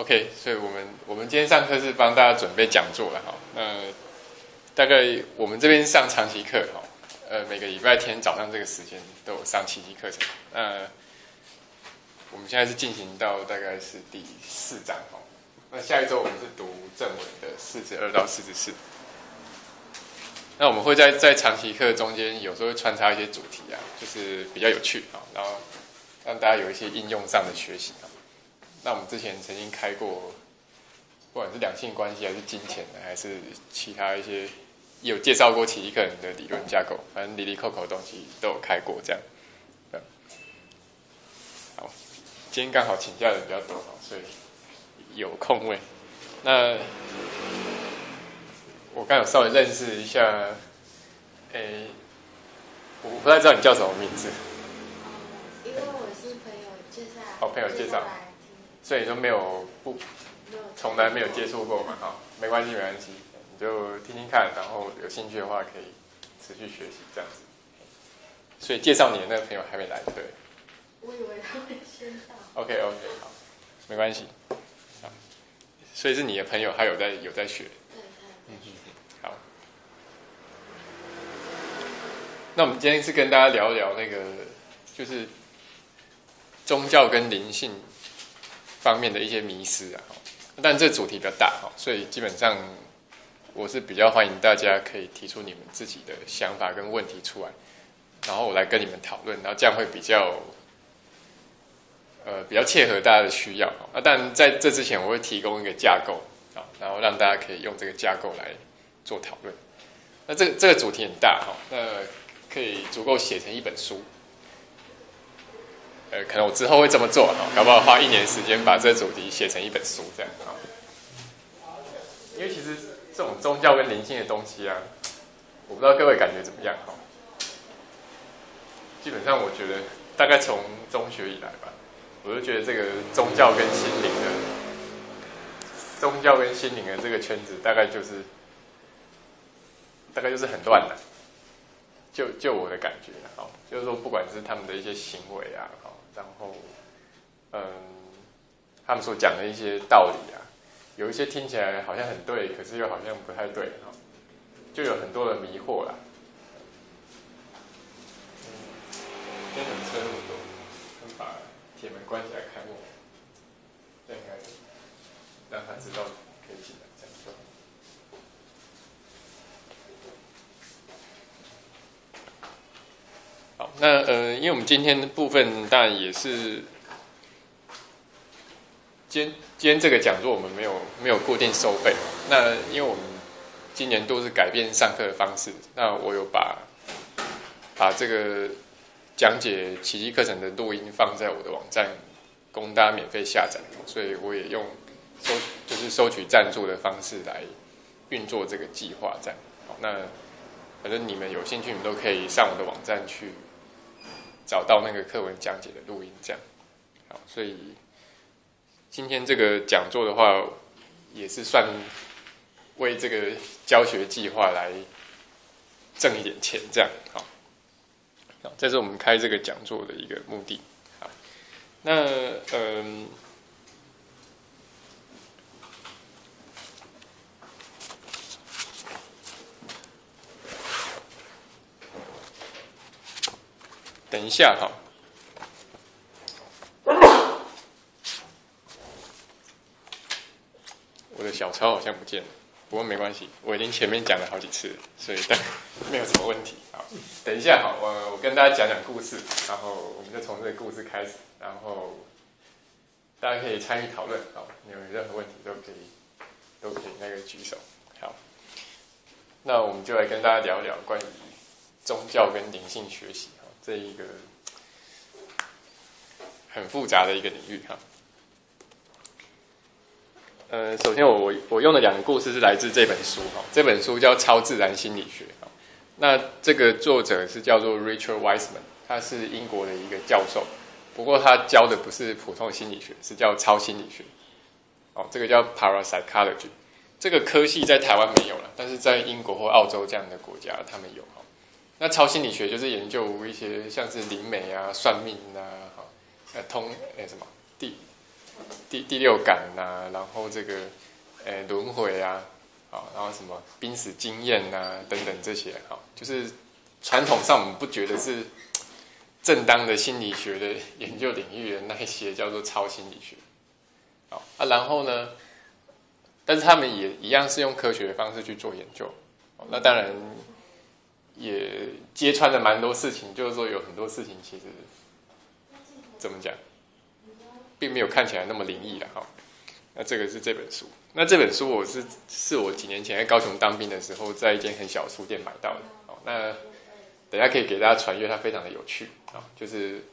OK，所以我们我们今天上课是帮大家准备讲座了哈。那大概我们这边上长期课哈，呃，每个礼拜天早上这个时间都有上奇迹课程。那我们现在是进行到大概是第四章哈。那下一周我们是读正文的四至二到四至四。那我们会在在长期课中间有时候会穿插一些主题啊，就是比较有趣啊，然后让大家有一些应用上的学习啊。那我们之前曾经开过，不管是两性关系还是金钱的，还是其他一些有介绍过奇迹课人的理论架构，反正里里扣扣的东西都有开过这样。好，今天刚好请假的人比较多，所以有空位。那我刚有稍微认识一下，诶，我不太知道你叫什么名字。因为我是朋友介绍，哦，朋友介绍，所以说没有不，从来没有接触过嘛，哈，没关系，没关系，你就听听看，然后有兴趣的话可以持续学习这样子。所以介绍你的那个朋友还没来，对？我以为他会先到。OK OK，好，没关系。好，所以是你的朋友，他有在有在学。对，他有在学。好，那我们今天是跟大家聊一聊那个，就是宗教跟灵性方面的一些迷失啊。但这主题比较大哈，所以基本上我是比较欢迎大家可以提出你们自己的想法跟问题出来，然后我来跟你们讨论，然后这样会比较，呃，比较切合大家的需要啊。但在这之前，我会提供一个架构啊，然后让大家可以用这个架构来做讨论。那这这个主题很大哈，那可以足够写成一本书。呃，可能我之后会这么做哈，搞不好花一年时间把这主题写成一本书这样哈。因为其实这种宗教跟灵性的东西啊，我不知道各位感觉怎么样哈。基本上我觉得大概从中学以来吧，我就觉得这个宗教跟心灵的宗教跟心灵的这个圈子，大概就是大概就是很乱的。就就我的感觉哈，就是说不管是他们的一些行为啊，然后嗯，他们所讲的一些道理啊，有一些听起来好像很对，可是又好像不太对哈，就有很多的迷惑啦。天车那么多，他们把铁门关起来开幕，这样应该让他知道可以进来，这样就好。好，那呃，因为我们今天的部分当然也是，今今天这个讲座我们没有没有固定收费，那因为我们今年都是改变上课的方式，那我有把把这个讲解奇迹课程的录音放在我的网站，供大家免费下载，所以我也用收就是收取赞助的方式来运作这个计划，这样好，那反正你们有兴趣，你们都可以上我的网站去。找到那个课文讲解的录音，这样好，所以今天这个讲座的话，也是算为这个教学计划来挣一点钱，这样好。好，这是我们开这个讲座的一个目的。好，那嗯，等一下哈，我的小抄好像不见了，不过没关系，我已经前面讲了好几次，所以但 没有什么问题。好，等一下哈，我我跟大家讲讲故事，然后我们就从这个故事开始，然后大家可以参与讨论，好，你有任何问题都可以都可以那个举手。好，那我们就来跟大家聊聊关于宗教跟灵性学习。这一个很复杂的一个领域哈。呃，首先我我我用的两个故事是来自这本书哈，这本书叫《超自然心理学》哈。那这个作者是叫做 Richard Wiseman，他是英国的一个教授，不过他教的不是普通心理学，是叫超心理学。哦，这个叫 Parapsychology，这个科系在台湾没有了，但是在英国或澳洲这样的国家他们有。那超心理学就是研究一些像是灵媒啊、算命啊、哈、呃通诶什么地第第六感呐、然后这个呃轮回啊，好，然后什么濒死经验呐、等等这些，好，就是传统上我们不觉得是正当的心理学的研究领域的那一些叫做超心理学，好啊，然后呢，但是他们也一样是用科学的方式去做研究，那当然也揭穿了蛮多事情，就是说有很多事情其实怎么讲，并没有看起来那么灵异了哈。那这个是这本书，那这本书我是是我几年前在高雄当兵的时候，在一间很小的书店买到的。哦，那等下可以给大家传阅，它非常的有趣啊、就是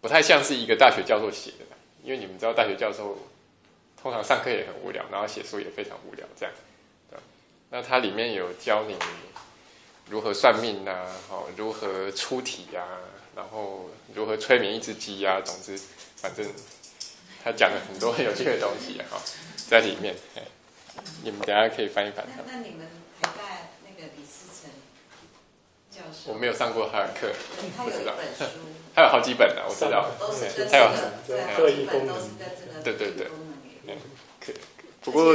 不太像是一个大学教授写的，因为你们知道大学教授通常上课也很无聊，然后写书也非常无聊，这样。对那它里面有教你如何算命呐、哦，如何出体呀、然后如何催眠一只鸡呀、总之，反正他讲了很多很有趣的东西啊、哦，在里面。嘿你们等下可以翻一翻。那那你们台大那个李思成教授，我没有上过他的课，他有一本书，他有好几本啊，我知道。都是跟这还有特异功能对对对特异功能有关可不过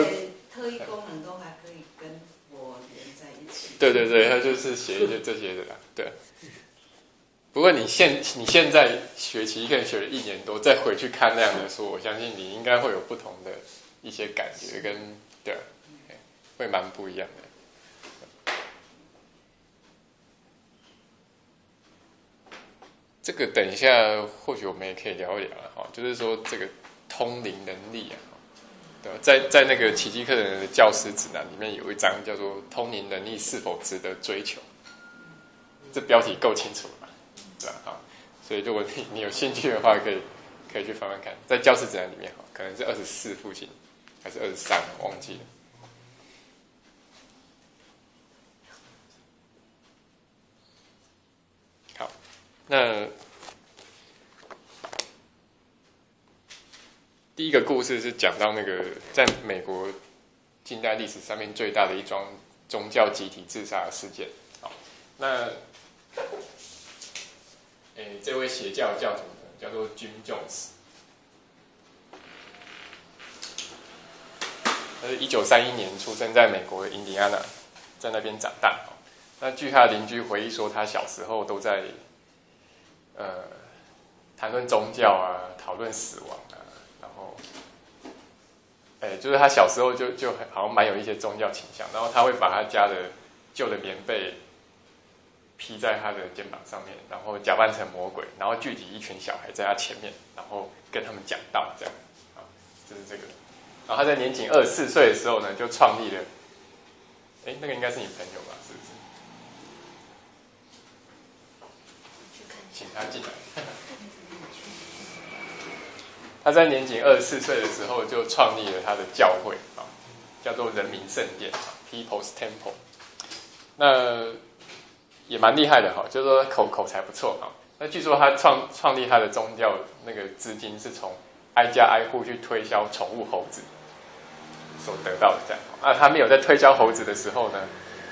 特异功能都还可以。对对对，他就是写一些这些的啦，对。不过你现你现在学期可能学了一年多，再回去看那样的书，我相信你应该会有不同的一些感觉跟对，会蛮不一样的。这个等一下或许我们也可以聊一聊了哈，就是说这个通灵能力啊，对，在在那个奇迹课程的教师指南里面有一章叫做“通灵能力是否值得追求”，这标题够清楚了吧？对吧？好，所以如果你你有兴趣的话，可以可以去翻翻看，在教师指南里面哈，可能是二十四附近还是二十三，我忘记了。好，那第一个故事是讲到那个在美国近代历史上面最大的一桩宗教集体自杀的事件。好，那诶，这位邪教教主呢，叫做 Jim Jones，他是一九三一年出生在美国的印第安纳，在那边长大。哦那据他的邻居回忆说，他小时候都在呃谈论宗教啊，讨论死亡啊，哎，就是他小时候就就很好像蛮有一些宗教倾向，然后他会把他家的旧的棉被披在他的肩膀上面，然后假扮成魔鬼，然后聚集一群小孩在他前面，然后跟他们讲道，这样，啊，就是这个。然后他在年仅二十四岁的时候呢，就创立了，哎，那个应该是你朋友吧？是不是？请他进来。他在年仅二十四岁的时候就创立了他的教会啊，叫做人民圣殿 （People's Temple）。那也蛮厉害的哈，就是说口口才不错哈。那据说他创创立他的宗教那个资金是从挨家挨户去推销宠物猴子所得到的这样。啊，他没有在推销猴子的时候呢，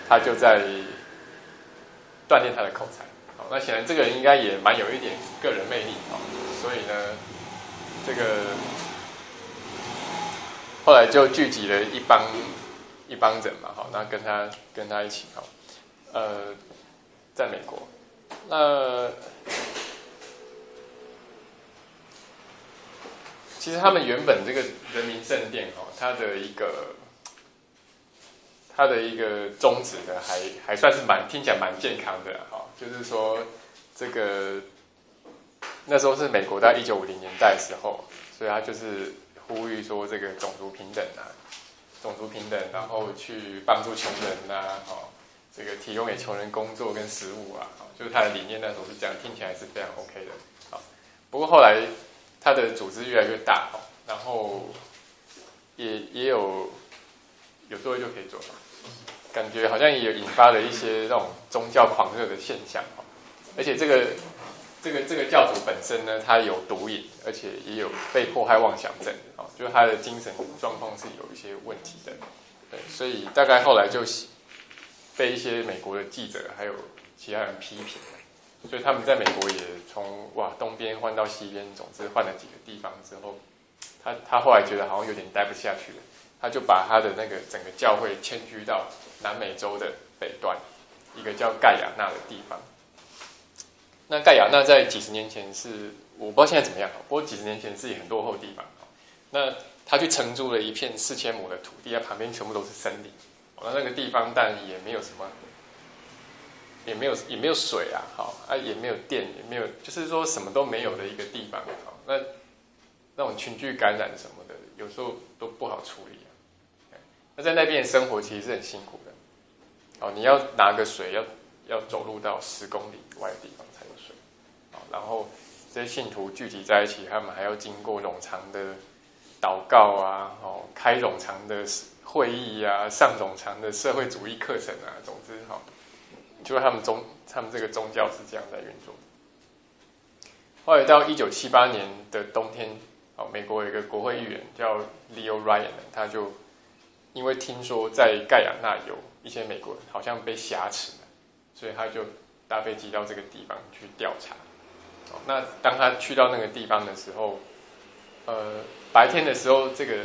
他就在锻炼他的口才。那显然这个人应该也蛮有一点个人魅力啊，所以呢，这个后来就聚集了一帮一帮人嘛，好，那跟他跟他一起哈，呃，在美国，那其实他们原本这个人民圣殿哦，它的一个它的一个宗旨呢，还还算是蛮听起来蛮健康的哈、就是说这个那时候是美国在一九五零年代的时候，所以他就是呼吁说这个种族平等啊，种族平等，然后去帮助穷人呐、哦，这个提供给穷人工作跟食物啊，哦就是他的理念那时候是这样，听起来是非常 OK 的。好，不过后来他的组织越来越大，哦然后也也有有座位就可以坐。感觉好像也引发了一些那种宗教狂热的现象哦，而且这个这个这个教主本身呢，他有毒瘾，而且也有被迫害妄想症哦，就是他的精神状况是有一些问题的，对，所以大概后来就被一些美国的记者还有其他人批评，所以他们在美国也从哇东边换到西边，总之换了几个地方之后，他他后来觉得好像有点待不下去了，他就把他的那个整个教会迁居到南美洲的北端，一个叫盖亚纳的地方。那盖亚那在几十年前是我不知道现在怎么样，不过几十年前是很落后地方。那他去承租了一片四千亩的土地，它旁边全部都是森林。那那个地方但也没有什么，也没有也没有水啊，好啊也没有电，也没有，就是说什么都没有的一个地方。好，那那种群聚感染什么的，有时候都不好处理啊。那在那边生活其实是很辛苦的。哦，你要拿个水，要要走路到十公里外的地方。然后这些信徒聚集在一起，他们还要经过冗长的祷告啊，哦，开冗长的会议啊，上冗长的社会主义课程啊，总之哈，就是他们宗他们这个宗教是这样在运作。后来到一九七八年的冬天，哦，美国有一个国会议员叫 Leo Ryan，他就因为听说在盖亚那有一些美国人好像被挟持了，所以他就搭飞机到这个地方去调查。哦，那当他去到那个地方的时候，呃，白天的时候，这个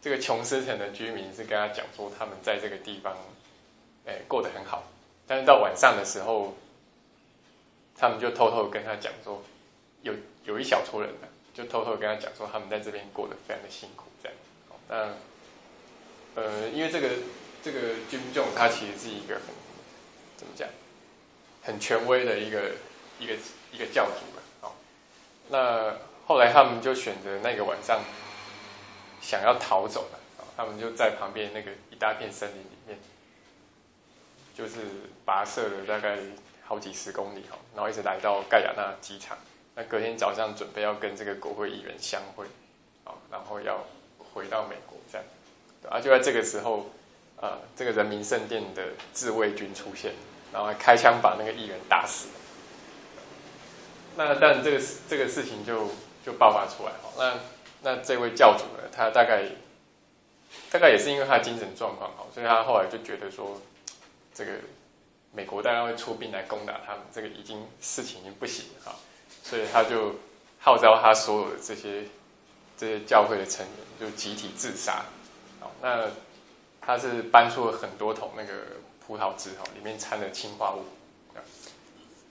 这个琼斯城的居民是跟他讲说，他们在这个地方，哎，过得很好。但是到晚上的时候，他们就偷偷跟他讲说，有有一小撮人呢，就偷偷跟他讲说，他们在这边过得非常的辛苦，这样。那呃，因为这个这个军众他其实是一个很怎么讲，很权威的一个一个一个教主了。好，那后来他们就选择那个晚上想要逃走了，他们就在旁边那个一大片森林里面，就是跋涉了大概好几十公里哦，然后一直来到盖亚纳机场。那隔天早上准备要跟这个国会议员相会，啊，然后要回到美国这样。啊，就在这个时候，呃，这个人民圣殿的自卫军出现，然后还开枪把那个议员打死了。那但这个这个事情就就爆发出来哈。那那这位教主呢，他大概大概也是因为他的精神状况好，所以他后来就觉得说，这个美国大概会出兵来攻打他们，这个已经事情已经不行了哈。所以他就号召他所有的这些这些教会的成员就集体自杀。好，那他是搬出了很多桶那个葡萄汁哈，里面掺了氰化物，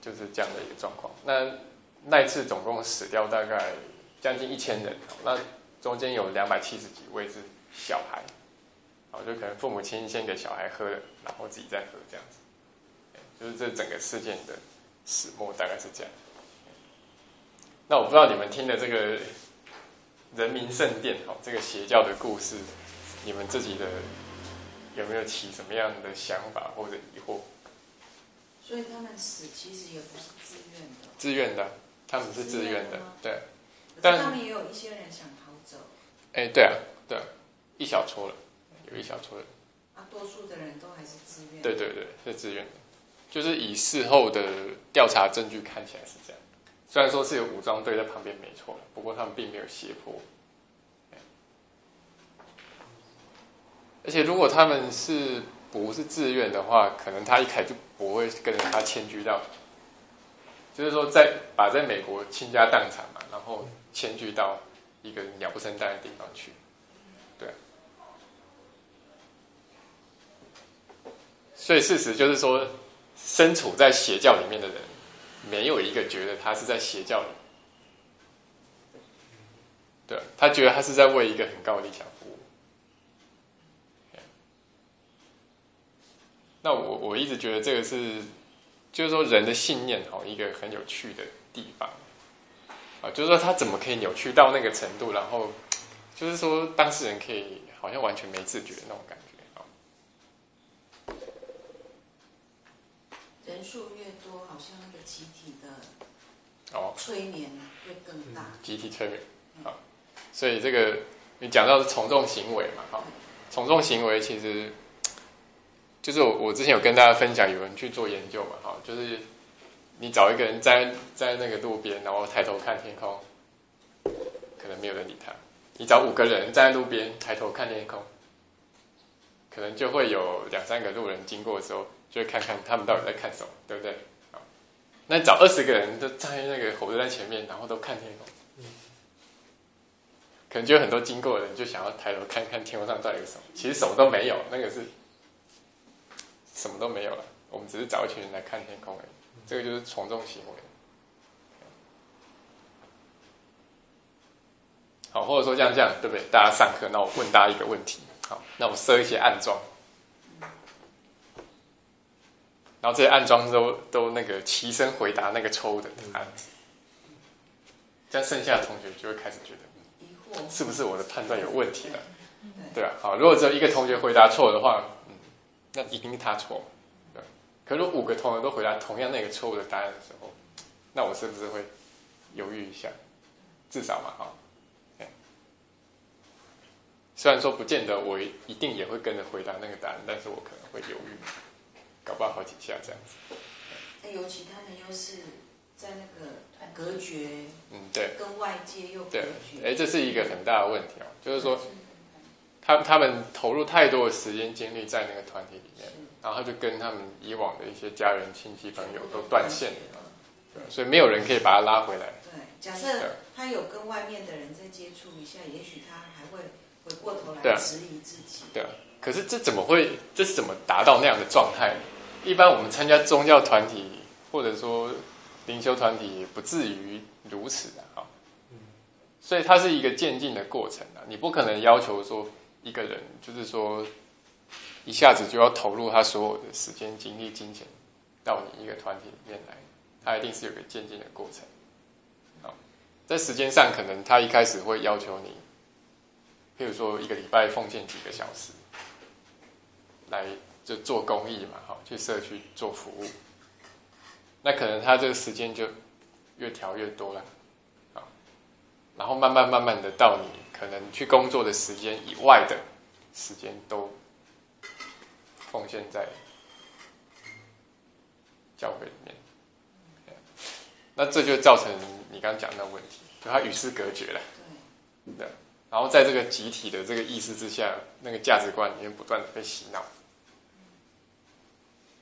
就是这样的一个状况。那那一次总共死掉大概将近一千人，那中间有两百七十几位是小孩，哦，就可能父母亲先给小孩喝了，然后自己再喝这样子，就是这整个事件的始末大概是这样。那我不知道你们听的这个人民圣殿哦，这个邪教的故事，你们自己的有没有起什么样的想法或者疑惑？所以他们死其实也不是自愿的。自愿的，他们是自愿的，对。但他们也有一些人想逃走。哎，对啊，对，一小撮人，有一小撮人。啊，多数的人都还是自愿。对对对，是自愿的，就是以事后的调查证据看起来是这样。虽然说是有武装队在旁边，没错，不过他们并没有胁迫。而且如果他们是不是自愿的话，可能他一开始就不会跟着他迁居到，就是说在把在美国倾家荡产嘛，然后迁居到一个鸟不生蛋的地方去，对。所以事实就是说，身处在邪教里面的人，没有一个觉得他是在邪教里，对他觉得他是在为一个很高的理想。那我我一直觉得这个是，就是说人的信念哦，一个很有趣的地方，啊，就是说他怎么可以扭曲到那个程度，然后就是说当事人可以好像完全没自觉的那种感觉啊。人数越多，好像那个集体的哦催眠会更大。集体催眠啊，所以这个你讲到是从众行为嘛，哈，从众行为其实。就是我，我之前有跟大家分享，有人去做研究嘛，哈，就是你找一个人在在那个路边，然后抬头看天空，可能没有人理他；你找五个人站在路边抬头看天空，可能就会有两三个路人经过的时候，就会看看他们到底在看什么，对不对？那找二十个人都站在那个火车站前面，然后都看天空，可能就有很多经过的人就想要抬头看看天空上到底有什么，其实什么都没有，那个是什么都没有了。我们只是找一群人来看天空而已，这个就是从众行为。好，或者说这样这样，对不对？大家上课，那我问大家一个问题，好，那我设一些暗桩，然后这些暗桩都都那个齐声回答那个抽的答案，这样剩下的同学就会开始觉得是不是我的判断有问题了？对啊，好，如果只有一个同学回答错的话，嗯，那一定是他错。可如果五个同学都回答同样那个错误的答案的时候，那我是不是会犹豫一下？至少嘛，哈。虽然说不见得我一定也会跟着回答那个答案，但是我可能会犹豫，搞不好好几下这样子。那尤其他们又是在那个隔绝，嗯，对，跟外界又隔绝。哎，这是一个很大的问题哦，就是说，他他们投入太多的时间精力在那个团体里面，然后他就跟他们以往的一些家人、亲戚、朋友都断线了，所以没有人可以把他拉回来。对，假设他有跟外面的人再接触一下，也许他还会。回过头来质疑自己。对啊，可是这怎么会？这是怎么达到那样的状态？一般我们参加宗教团体或者说灵修团体，也不至于如此的啊。所以它是一个渐进的过程啊，你不可能要求说一个人就是说一下子就要投入他所有的时间、精力、金钱到你一个团体里面来，他一定是有个渐进的过程。好，在时间上，可能他一开始会要求你。譬如说，一个礼拜奉献几个小时，来就做公益嘛，哈，去社区做服务。那可能他这个时间就越调越多了，啊，然后慢慢慢慢的到你可能去工作的时间以外的时间都奉献在教会里面。那这就造成你刚刚讲的问题，就他与世隔绝了，对。然后在这个集体的这个意识之下，那个价值观里面不断的被洗脑。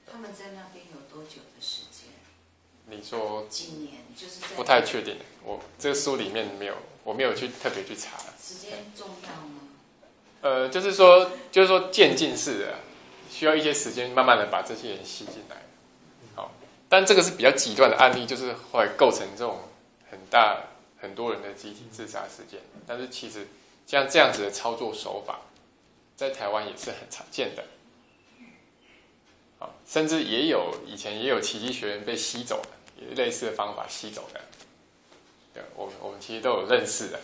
他们在那边有多久的时间？你说几年？就是不太确定。我这个书里面没有，我没有去特别去查。时间重要吗？呃，就是说，就是说渐进式的，需要一些时间，慢慢的把这些人吸进来。好，但这个是比较极端的案例，就是会构成这种很大很多人的集体自杀事件。但是其实。像这样子的操作手法，在台湾也是很常见的，甚至也有以前也有奇迹学员被吸走的，也类似的方法吸走的，对，我们我们其实都有认识的，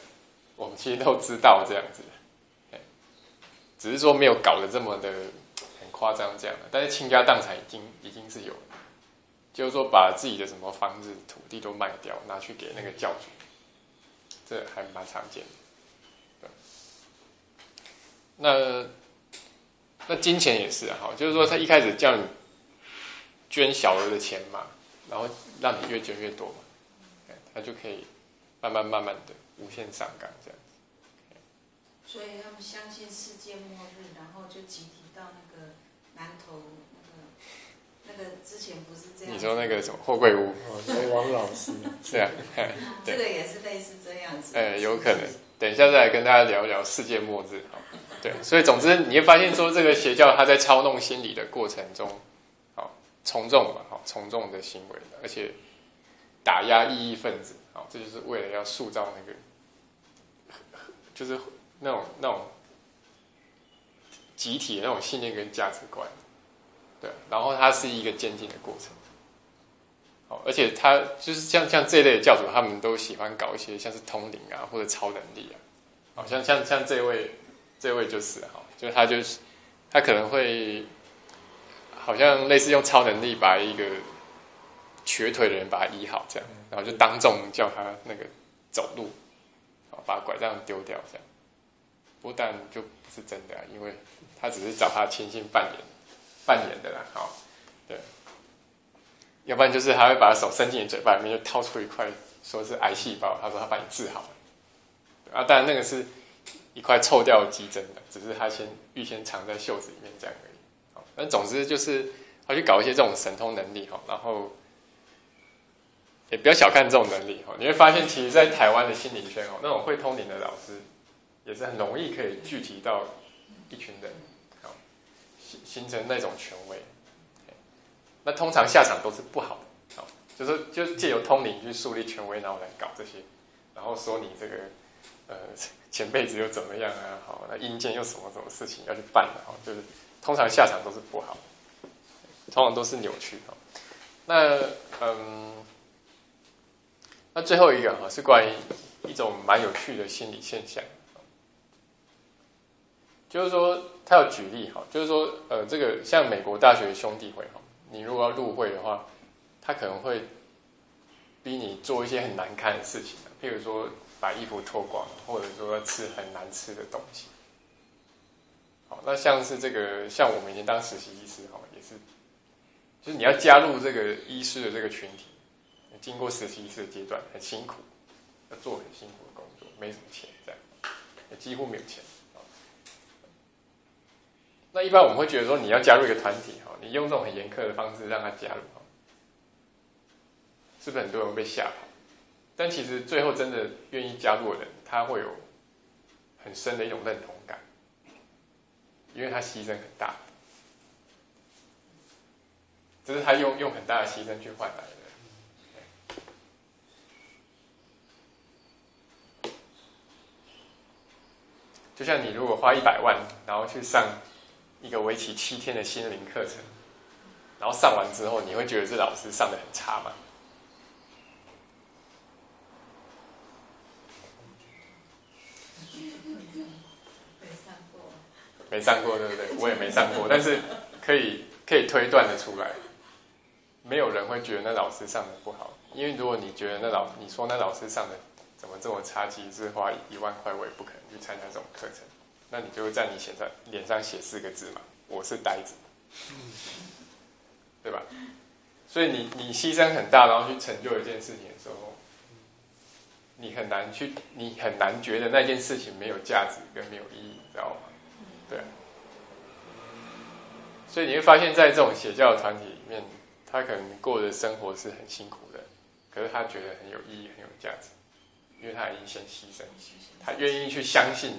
我们其实都知道这样子，只是说没有搞得这么的很夸张这样的，但是倾家荡产已经已经是有，就是说把自己的什么房子土地都卖掉，拿去给那个教主，这还蛮常见的。那那金钱也是啊，哈，就是说他一开始叫你捐小额的钱嘛，然后让你越捐越多嘛，他就可以慢慢慢慢的无限上纲这样子。所以他们相信世界末日，然后就集体到那个南头那个那个之前不是这样？你说那个什么货柜屋？哦，王老师 是啊，这个也是类似这样子。哎，有可能。等一下再来跟大家聊一聊世界末日，好。对，所以总之你会发现说，这个邪教它在操弄心理的过程中，好从众嘛，好从众的行为，而且打压异义分子，好，这就是为了要塑造那个，就是那种那种集体的那种信念跟价值观，对，然后它是一个渐进的过程，而且他就是像像这类的教主，他们都喜欢搞一些像是通灵啊或者超能力啊，好像像像这位。这位就是哈，就他就是他可能会好像类似用超能力把一个瘸腿的人把他医好这样，然后就当众叫他那个走路，好把拐杖丢掉这样，不但就不是真的，因为他只是找他亲信扮演扮演的啦，好对，要不然就是他会把手伸进你嘴巴里面，就掏出一块说是癌细胞，他说他把你治好了，啊，当然那个是。一块臭掉的鸡胗的，只是他先预先藏在袖子里面这样而已。好，那总之就是他去搞一些这种神通能力哈，然后也不要小看这种能力哈。你会发现，其实，在台湾的心理圈哦，那种会通灵的老师也是很容易可以聚集到一群人，好形形成那种权威。那通常下场都是不好的，好，就是就借由通灵去树立权威，然后来搞这些，然后说你这个呃 前辈子又怎么样啊？好，那阴间又什么什么事情要去办的？好，就是通常下场都是不好，通常都是扭曲哈。那嗯，那最后一个哈是关于一种蛮有趣的心理现象，就是说他有举例哈，就是说呃这个像美国大学兄弟会哈。你如果要入会的话，他可能会逼你做一些很难看的事情，譬如说把衣服脱光，或者说吃很难吃的东西。好，那像是这个，像我们以前当实习医师哈，也是，就是你要加入这个医师的这个群体，经过实习医师的阶段，很辛苦，要做很辛苦的工作，没什么钱，这样，几乎没有钱。那一般我们会觉得说，你要加入一个团体。哈你用这种很严苛的方式让他加入，是不是很多人被吓跑？但其实最后真的愿意加入的人，他会有很深的一种认同感，因为他牺牲很大，这是他用用很大的牺牲去换来的。就像你如果花一百万，然后去上。一个为期七天的心灵课程，然后上完之后，你会觉得这老师上的很差吗？没上过，没上过，对不对？我也没上过，但是可以可以推断的出来，没有人会觉得那老师上的不好，因为如果你觉得那老你说那老师上的怎么这么差，其实是花一万块，我也不可能去参加这种课程。那你就会在你写上脸上写四个字嘛？我是呆子，对吧？所以你你牺牲很大，然后去成就一件事情的时候，你很难去，你很难觉得那件事情没有价值跟没有意义，知道吗？对。所以你会发现在这种邪教团体里面，他可能过的生活是很辛苦的，可是他觉得很有意义、很有价值，因为他已经先牺牲，他愿意去相信。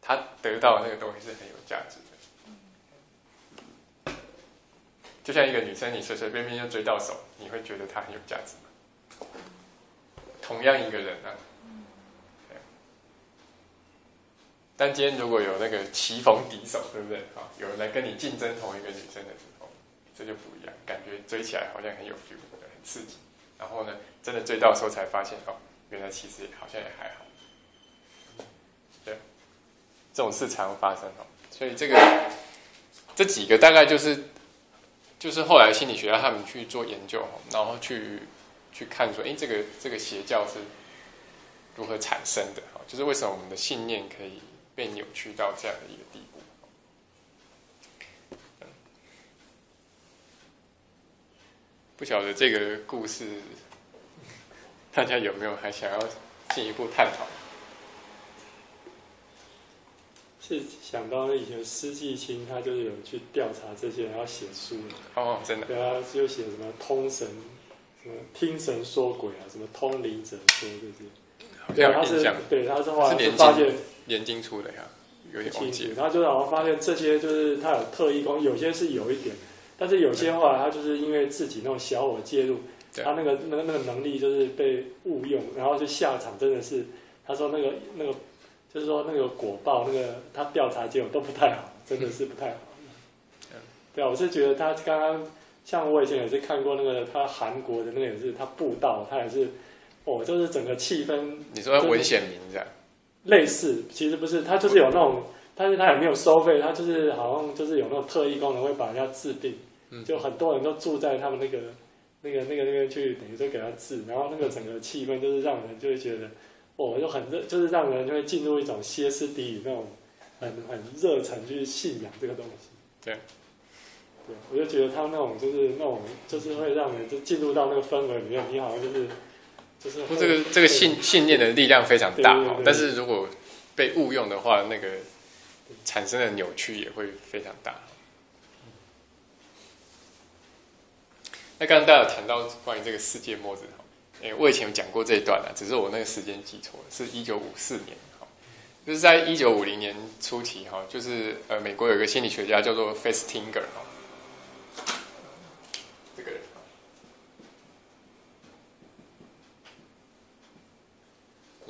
他得到的那个东西是很有价值的，就像一个女生，你随随便便就追到手，你会觉得她很有价值吗？同样一个人呢？但今天如果有那个棋逢敌手，对不对？啊，有人来跟你竞争同一个女生的时候，这就不一样，感觉追起来好像很有 feel，很刺激。然后呢，真的追到的时候才发现，哦，原来其实好像也还好。对这种事常发生哦，所以这个这几个大概就是就是后来心理学家他们去做研究然后去去看说，哎，这个这个邪教是如何产生的？就是为什么我们的信念可以被扭曲到这样的一个地步？不晓得这个故事大家有没有还想要进一步探讨？是想到那以前施季青，他就是有去调查这些，然后写书哦，真的。对啊，就写什么通神，什么听神说鬼啊，什么通灵者说这些。对，他是对，他是后来就发现年经出的呀，有点忘记。他就然后发现这些就是他有特异功，有些是有一点，但是有些话他就是因为自己那种小我介入，他那个那个那个能力就是被误用，然后就下场真的是，他说那个那个。就是说那个果报，那个他调查结果都不太好，真的是不太好。对啊，我是觉得他刚刚像我以前也是看过那个他韩国的那个也是他布道，他也是哦，就是整个气氛。你说文显明这样？类似，其实不是，他就是有那种，但是他也没有收费，他就是好像就是有那种特异功能，会把人家治病。就很多人都住在他们那个那个那个那边去，等于说给他治，然后那个整个气氛就是让人就会觉得。哦就很热，就是让人就会进入一种歇斯底里那种很很热忱去信仰这个东西。对，对，我就觉得他那种就是那种就是会让人就进入到那个氛围里面，你好像就是就是这个这个信信念的力量非常大哈，但是如果被误用的话，那个产生的扭曲也会非常大。那刚刚大家有谈到关于这个世界末日哈。哎，我以前有讲过这一段啊，只是我那个时间记错了，是一九五四年。好，就是在一九五零年初期哈，就是呃，美国有一个心理学家叫做 Festinger 哈，这个人，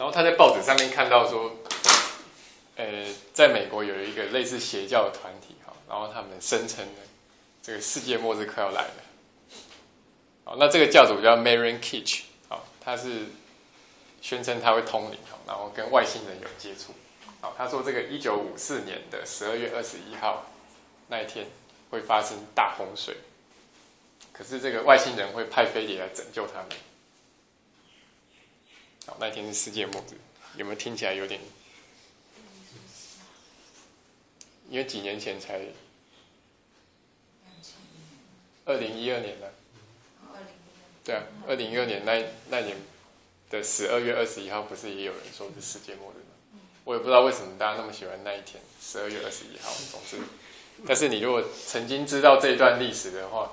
然后他在报纸上面看到说，呃，在美国有一个类似邪教的团体哈，然后他们声称呢，这个世界末日快要来了。好，那这个教主叫 Marion Kitch，好，他是宣称他会通灵，然后跟外星人有接触。好，他说这个一九五四年的十二月二十一号那一天会发生大洪水，可是这个外星人会派飞碟来拯救他们。好，那一天是世界末日，有没有听起来有点？因为几年前才二零一二年呢？对啊，二零一二年那那年的十二月二十一号，不是也有人说是世界末日吗？我也不知道为什么大家那么喜欢那一天，十二月二十一号。总之，但是你如果曾经知道这一段历史的话，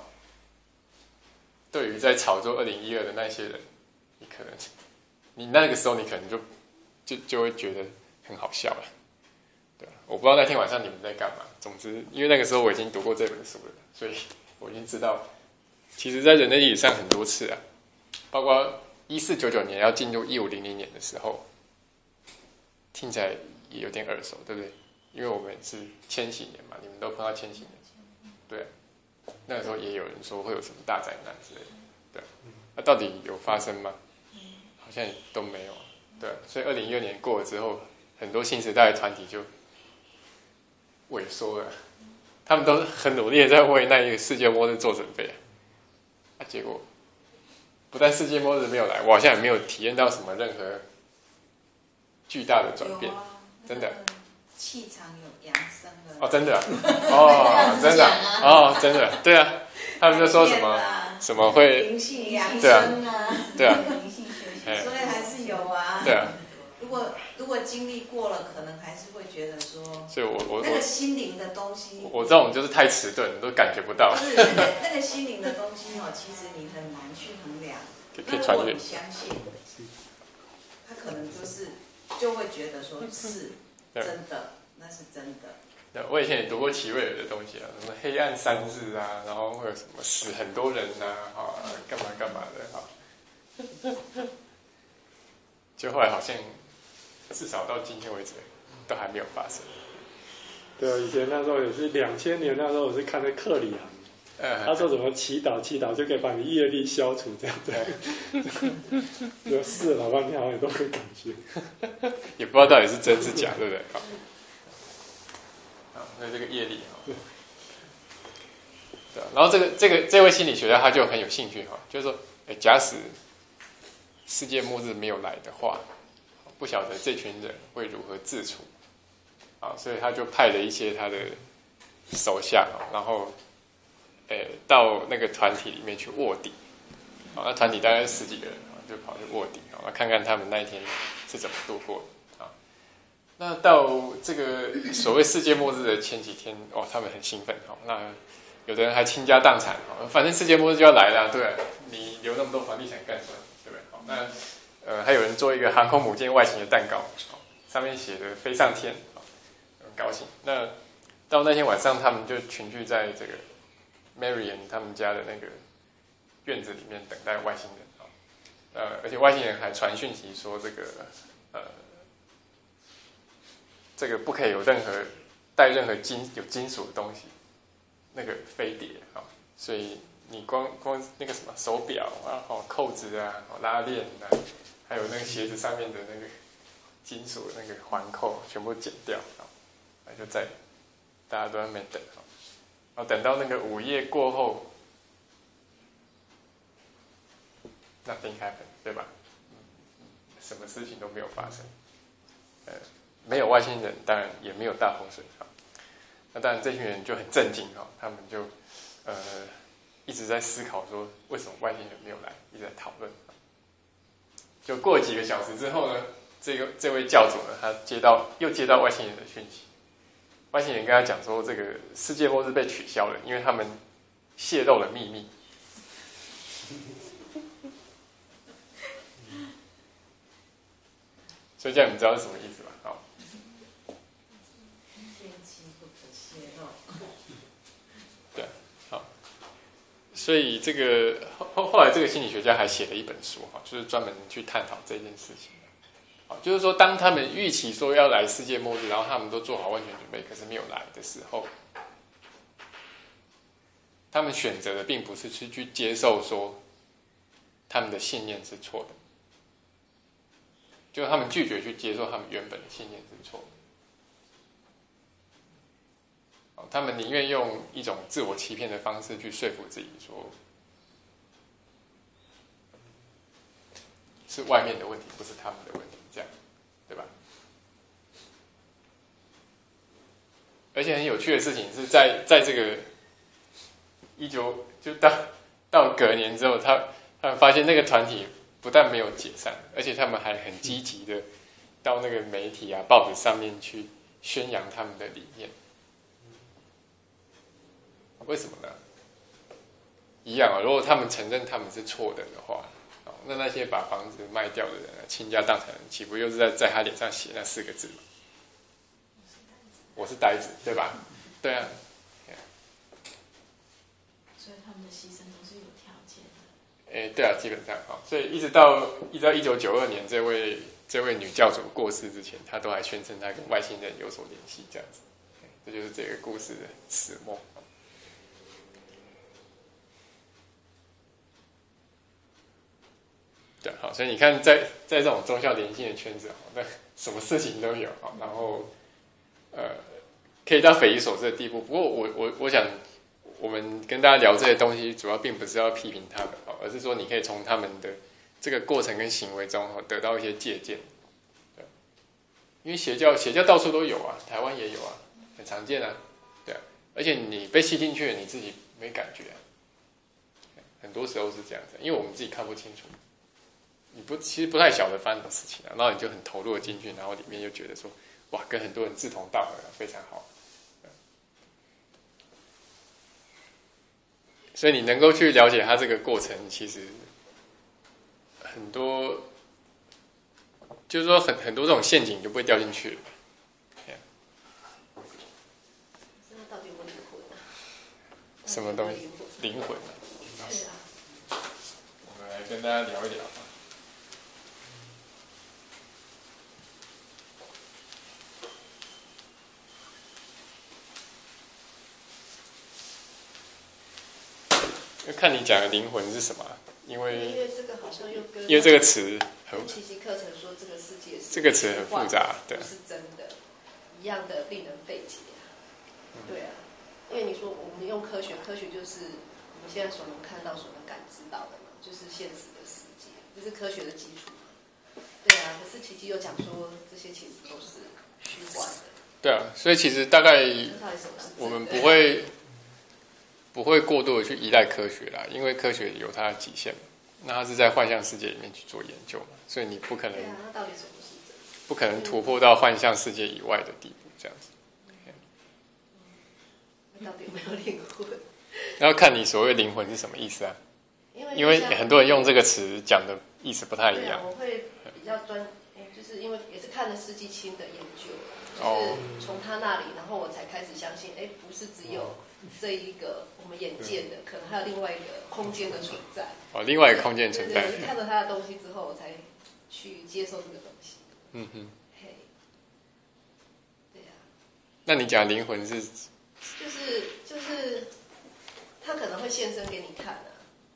对于在炒作二零一二的那些人，你可能你那个时候你可能就就就会觉得很好笑了。对，我不知道那天晚上你们在干嘛。总之，因为那个时候我已经读过这本书了，所以我已经知道，其实，在人类历史上很多次啊，包括一四九九年要进入一五零零年的时候。听起来也有点耳熟，对不对？因为我们是千禧年嘛，你们都碰到千禧年，对。那个时候也有人说会有什么大灾难之类的，对。那到底有发生吗？好像都没有，对。所以二零一二年过了之后，很多新时代的团体就萎缩了，他们都很努力的在为那一个世界末日做准备，啊，结果不但世界末日没有来，我好像也没有体验到什么任何。巨大的转变，真的，气场有扬升了哦，真的 哦，真的哦，真的，对啊，他们就说什么 什么会灵性扬升啊，对啊，所以还是有啊，对啊，如果如果经历过了，可能还是会觉得说，所以我我那个心灵的东西，我这种就是太迟钝，都感觉不到，不是那个那个心灵的东西哦，其实你很难去衡量，可以穿越，相信，他可能就是。就会觉得说是真的，那是真的。对，我以前也读过奇瑞尔的东西啊，什么黑暗三日啊，然后会有什么死很多人呐，哈，干嘛干嘛的哈。就后来好像至少到今天为止都还没有发生。对啊，以前那时候也是两千年那时候我是看的克里昂。他说：“怎么祈祷祈祷就可以把你业力消除？这样子，就试了老半天，好像都没感觉，也不知道到底是真是假，对不对？好，所以这个业力哈，对。然后这个这个这位心理学家他就很有兴趣哈，就是说，哎，假使世界末日没有来的话，不晓得这群人会如何自处啊？所以他就派了一些他的手下，然后。”诶，到那个团体里面去卧底，好，那团体大概十几个人，就跑去卧底，好，看看他们那一天是怎么度过的。那到这个所谓世界末日的前几天，哦，他们很兴奋，好，那有的人还倾家荡产，好，反正世界末日就要来了，对，你留那么多房地产干什么？那呃，还有人做一个航空母舰外形的蛋糕，上面写的飞上天，很高兴。那到那天晚上，他们就群聚在这个。Marion 他们家的那个院子里面等待外星人，呃，而且外星人还传讯息说这个呃，这个不可以有任何带任何金有金属的东西，那个飞碟啊，所以你光光那个什么手表啊、哦扣子啊、拉链啊，还有那个鞋子上面的那个金属那个环扣全部剪掉，那就在大家都在那边等啊。等到那个午夜过后，nothing happened，对吧？什么事情都没有发生。呃，没有外星人，当然也没有大洪水啊。那当然，这群人就很震惊哈，他们就呃一直在思考说，为什么外星人没有来，一直在讨论。就过几个小时之后呢，这个这位教主呢，他接到又接到外星人的讯息。外星人跟他讲说，这个世界末日被取消了，因为他们泄露了秘密。所以这样你知道是什么意思吧？好，所以这个后后后来这个心理学家还写了一本书哈，就是专门去探讨这件事情。就是说当他们预期说要来世界末日，然后他们都做好万全准备，可是没有来的时候，他们选择的并不是去去接受说他们的信念是错的，就他们拒绝去接受他们原本的信念是错的。他们宁愿用一种自我欺骗的方式去说服自己说，是外面的问题，不是他们的问题，这样，对吧？而且很有趣的事情是在在这个一九就到到隔年之后，他他们发现那个团体不但没有解散，而且他们还很积极的到那个媒体啊、报纸上面去宣扬他们的理念。为什么呢？一样啊，如果他们承认他们是错的的话，哦，那那些把房子卖掉的人啊，倾家荡产人，岂不又是在在他脸上写那四个字吗？我是呆子，对吧？对啊，所以他们的牺牲都是有条件的。诶，对啊，基本上啊，所以一直到一直到一九九二年，这位这位女教主过世之前，她都还宣称她跟外星人有所联系，这样子，这就是这个故事的始末。对，好，所以你看在，在这种宗教联系的圈子，哈，那什么事情都有，哈，然后，呃，可以到匪夷所思的地步。不过我，我我想，我们跟大家聊这些东西，主要并不是要批评他们，哦，而是说你可以从他们的这个过程跟行为中，得到一些借鉴。对，因为邪教，邪教到处都有啊，台湾也有啊，很常见啊，对，而且你被吸进去，你自己没感觉，很多时候是这样子，因为我们自己看不清楚。你不其实不太晓得发生什么事情啊，然后你就很投入的进去，然后里面又觉得说，哇，跟很多人志同道合，非常好。所以你能够去了解他这个过程，其实很多，就是说很很多这种陷阱你就不会掉进去了。什么东西灵魂？我们来跟大家聊一聊。看你讲的灵魂是什么因为因为为这个好像又跟因为这个词很七夕课程说这个世界是这个词很复杂，对不是真的，一样的令人费解啊。对啊，因为你说我们用科学，科学就是我们现在所能看到、所能感知到的嘛，就是现实的世界，这是科学的基础嘛。对啊，可是奇迹又讲说这些其实都是虚幻的，对啊，所以其实大概我们不会不会过度的去依赖科学啦，因为科学有它的极限嘛。那它是在幻象世界里面去做研究嘛，所以你不可能对啊，那到底什么是真的？不可能突破到幻象世界以外的地步，这样子。那到底有没有灵魂？然后看你所谓灵魂是什么意思啊？因为因为很多人用这个词讲的意思不太一样。，我会比较专，诶就是因为也是看了施季青的研究，哦就是从他那里，然后我才开始相信，哎，不是只有这一个我们眼见的，可能还有另外一个空间的存在。哦，另外一个空间存在看到他的东西之后，我才去接受这个东西。嗯哼，嘿，对呀、那你讲灵魂是就是就是他可能会现身给你看啊。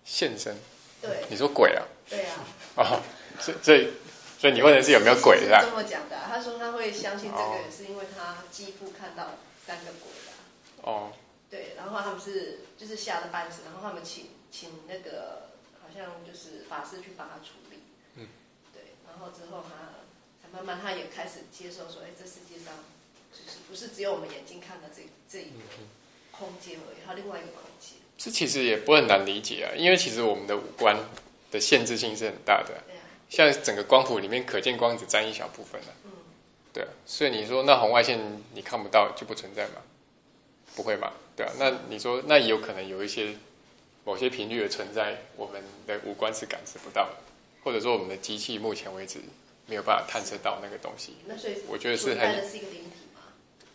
现身？对你说鬼啊？对啊，哦，所以所以所以你问的是有没有鬼是吧？是这么讲的啊、他说他会相信这个人是因为他继父看到三个鬼啊。哦，对，然后他们是就是吓得半死，然后他们请请那个好像就是法师去帮他处理，嗯，对，然后之后他才慢慢他也开始接受说，哎，这世界上就是不是只有我们眼睛看到这这一个空间而已，还有另外一个空间，这其实也不很难理解啊，因为其实我们的五官的限制性是很大的，对啊，像整个光谱里面可见光只占一小部分啊。嗯，对啊，所以你说那红外线你看不到就不存在吗？不会吧？对啊，那你说那也有可能有一些某些频率的存在，我们的五官是感知不到的，或者说我们的机器目前为止没有办法探测到那个东西。那所以我觉得是是一个灵体吗，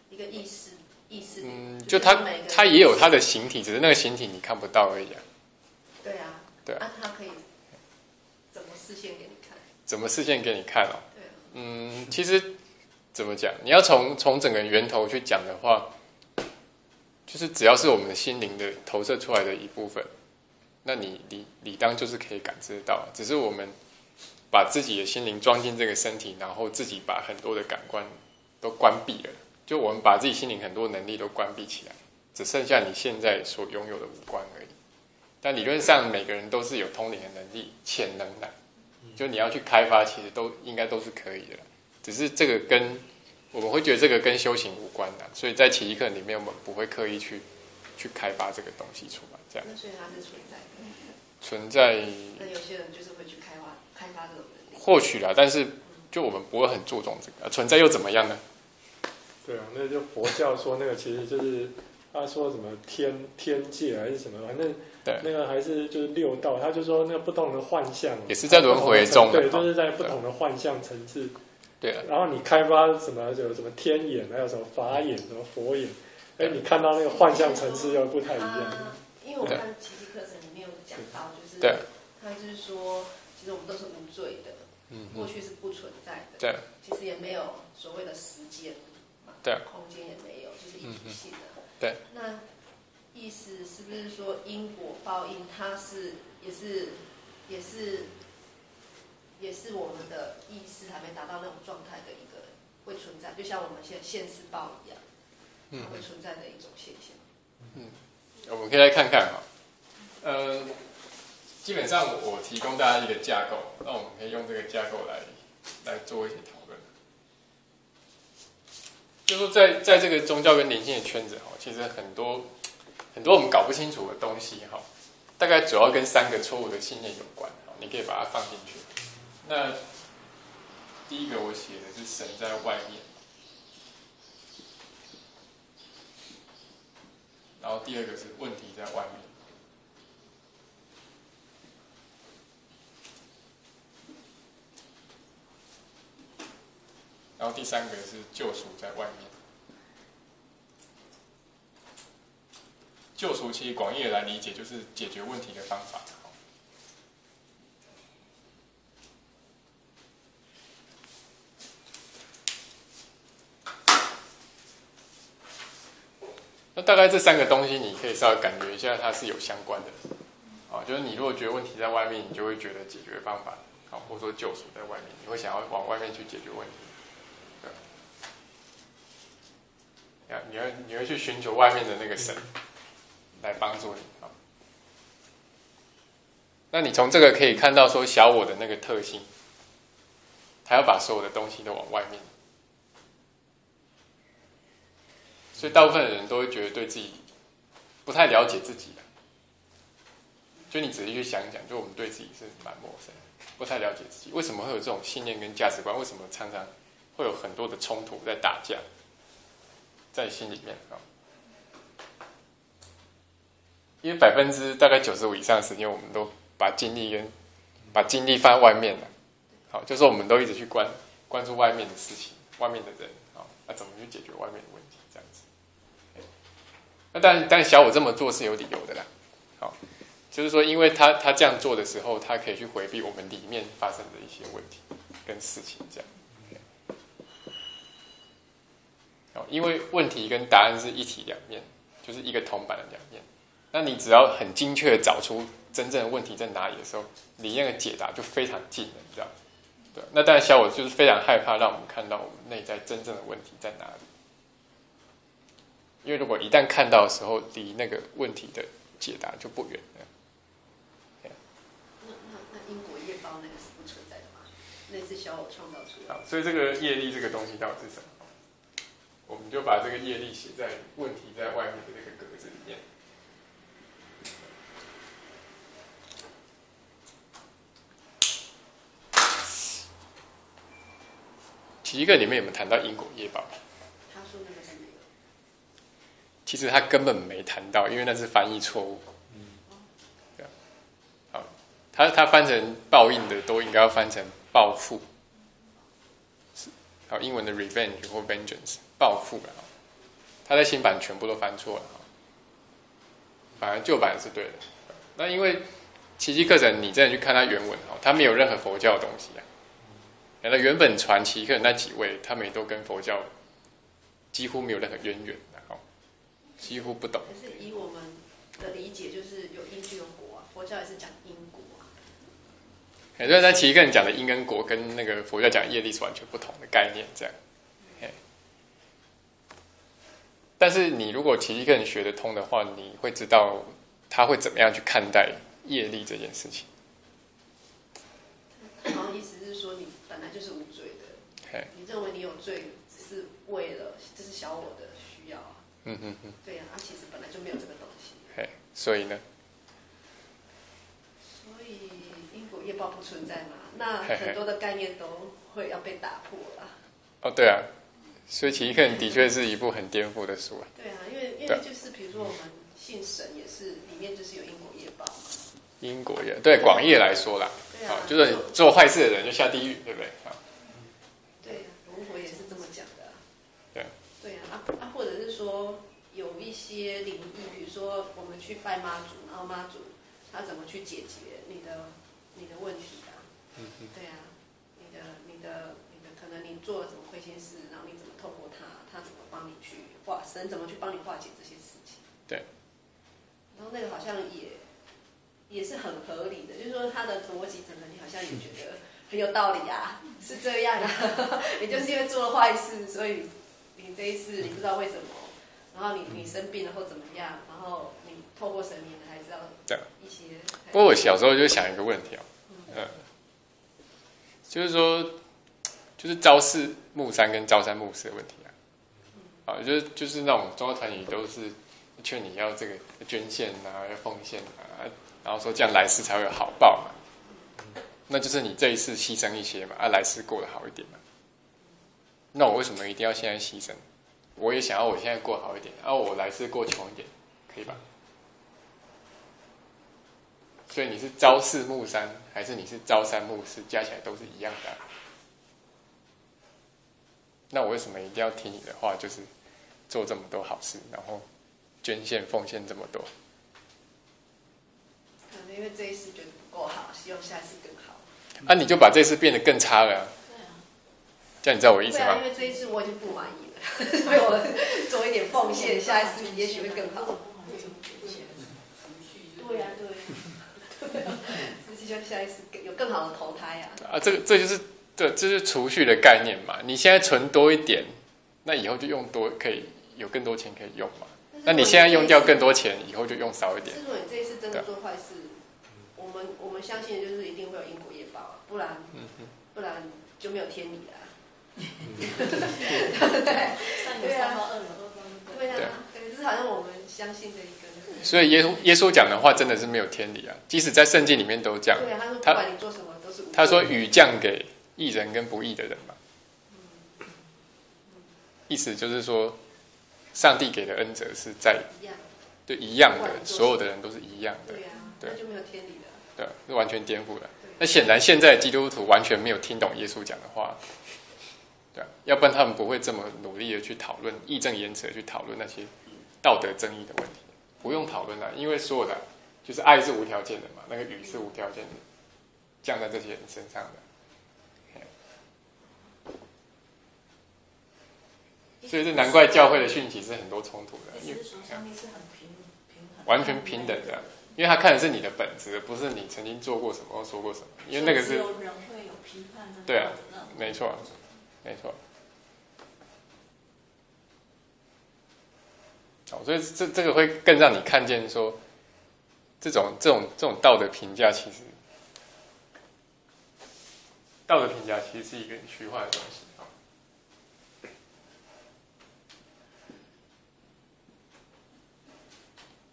一个意识意识，嗯，就它它也有它的形体，只是那个形体你看不到而已啊。对啊，对啊，它可以怎么实现给你看？怎么实现给你看哦？对啊，嗯，其实怎么讲？你要从从整个源头去讲的话，就是只要是我们的心灵的投射出来的一部分，那你理理当就是可以感知到。只是我们把自己的心灵装进这个身体，然后自己把很多的感官都关闭了，就我们把自己心灵很多能力都关闭起来，只剩下你现在所拥有的五官而已。但理论上，每个人都是有通灵的能力、潜能的。就你要去开发，其实都应该都是可以的，只是这个跟我们会觉得这个跟修行无关的，所以在奇迹课里面，我们不会刻意去去开发这个东西出来，这样那所以它是存在的。存在那有些人就是会去开发开发这种能力。或许啦，但是就我们不会很注重这个、啊存在又怎么样呢？对啊，那就佛教说那个其实就是他说什么天天界还是什么，反正对那个还是就是六道，他就说那个不同的幻象也是在轮回中的对，就是在不同的幻象层次。对啊，然后你开发什么有什么天眼，还有什么法眼、什么佛眼，哎，你看到那个幻象层次又不太一样。啊，因为我看奇迹课程里面有讲到，就是对。他就是说，其实我们都是无罪的，嗯过去是不存在的，对，其实也没有所谓的时间嘛，对，空间也没有，就是一体性的。对，那意思是不是说因果报应，它是也是也是也是我们的意识还没达到那种状态的一个会存在，就像我们现在现世报一样，会存在的一种现象。嗯我们可以来看看哈，呃，基本上我我提供大家一个架构，那我们可以用这个架构来来做一些讨论。就说在在这个宗教跟灵性的圈子哈，其实很多很多我们搞不清楚的东西哈，大概主要跟三个错误的信念有关。哈，你可以把它放进去。那第一个我写的是神在外面，然后第二个是问题在外面。然后第三个是救赎在外面。救赎其实广义来理解就是解决问题的方法。那大概这三个东西，你可以稍微感觉一下，它是有相关的。啊，就是你如果觉得问题在外面，你就会觉得解决方法，啊，或者说救赎在外面，你会想要往外面去解决问题。对，啊，你要你要去寻求外面的那个神来帮助你啊。那你从这个可以看到说小我的那个特性，他要把所有的东西都往外面。所以大部分的人都会觉得对自己不太了解自己的。就你仔细去想一想，就我们对自己是蛮陌生，不太了解自己，为什么会有这种信念跟价值观？为什么常常会有很多的冲突在打架，在心里面啊？因为百分之大概九十五以上的时间，我们都把精力跟把精力放外面了。好，就是我们都一直去关关注外面的事情，外面的人啊，那怎么去解决外面的问题？那但但小我这么做是有理由的啦。好。就是说，因为他他这样做的时候，他可以去回避我们里面发生的一些问题跟事情，这样。因为问题跟答案是一体两面，就是一个铜板的两面。那你只要很精确的找出真正的问题在哪里的时候，离那个解答就非常近了，你知道？对。那当然，小我就是非常害怕让我们看到我们内在真正的问题在哪里。因为如果一旦看到的时候，离那个问题的解答就不远了。那那那因果业报那个是不存在的嘛？那是小我创造出来的。好，所以这个业力这个东西到底是什么？我们就把这个业力写在问题在外面的那个格子里面。第一个里面有没有谈到因果业报？其实他根本没谈到，因为那是翻译错误。他他翻成报应的都应该要翻成报复。是，好，英文的 revenge 或 vengeance 报复了。他在新版全部都翻错了。反而旧版是对的。那因为奇迹课程你真的去看它原文哈，它没有任何佛教的东西啊。那原本传奇课那几位，他们也都跟佛教几乎没有任何渊源，几乎不懂。可是以我们的理解，就是有因就有果啊，佛教也是讲因果啊。所以在奇迹课讲的因跟果，跟那个佛教讲业力是完全不同的概念，这样。但是你如果奇迹课程学得通的话，你会知道他会怎么样去看待业力这件事情。然后意思是说，你本来就是无罪的，你认为你有罪，只是为了这是小我的。嗯嗯嗯。对呀，他其实本来就没有这个东西。嘿，所以呢？所以因果业报不存在嘛？那很多的概念都会要被打破了。哦，对啊。所以《奇异课》的确是一部很颠覆的书啊。对啊，因为因为就是比如说我们信神也是里面就是有因果业报。因果业对广义来说啦，啊，就是做坏事的人就下地狱，对不对？啊。对啊，龙佛也是。对。对啊，啊啊，或者是说有一些领域，比如说我们去拜妈祖，然后妈祖他怎么去解决你的你的问题啊？嗯嗯。对啊，你的你的你的可能你做了什么亏心事，然后你怎么？透过他，他怎么帮你去化神？怎么去帮你化解这些事情？对。然后那个好像也也是很合理的，就是说他的逻辑整个你好像也觉得很有道理啊，是这样啊。也就是因为做了坏事，所以你这一次你不知道为什么，然后你你生病了或怎么样，然后你透过神明还是要一些。不过我小时候就想一个问题哦，嗯，就是说。就是朝四暮三跟朝三暮四的问题啊，啊，就是就是那种中国团体都是劝你要这个捐献啊，要奉献啊，然后说这样来世才会有好报嘛，那就是你这一次牺牲一些嘛，啊，来世过得好一点嘛。那我为什么一定要现在牺牲？我也想要我现在过好一点，啊，我来世过穷一点，可以吧？所以你是朝四暮三，还是你是朝三暮四，加起来都是一样的。那我为什么一定要听你的话？就是做这么多好事，然后捐献奉献这么多。可能因为这一次觉得不够好，希望下次更好。啊，你就把这次变得更差了。啊。这样你知道我意思吗？因为这一次我已经不满意了，所以我做一点奉献，下一次也许会更好。对呀，对呀。希望下一次有更好的投胎呀。啊，这个这就是。对，这是储蓄的概念嘛？你现在存多一点，那以后就用多，可以有更多钱可以用嘛？那你现在用掉更多钱，以后就用少一点。如果你这一次真的做坏事，我们我们相信就是一定会有因果业报，不然不然就没有天理了。对对啊，对啊，对，是好像我们相信的一个。所以耶稣耶稣讲的话真的是没有天理啊！即使在圣经里面都讲，对啊，他说不管你做什么都是。他说雨降给。义人跟不义的人嘛，意思就是说，上帝给的恩泽是在，对一样的，所有的人都是一样的，对，就没有天理的，对，是完全颠覆了。那显然现在基督徒完全没有听懂耶稣讲的话，对，要不然他们不会这么努力的去讨论义正言辞的去讨论那些道德争议的问题，不用讨论了，因为所有的就是爱是无条件的嘛，那个雨是无条件的降在这些人身上的。所以这难怪教会的讯息是很多冲突的，因为完全平等的，因为他看的是你的本质，不是你曾经做过什么或说过什么，因为那个是对啊，没错，没错。哦，所以这这个会更让你看见说，这种这种这种道德评价，其实道德评价其实是一个虚幻的东西。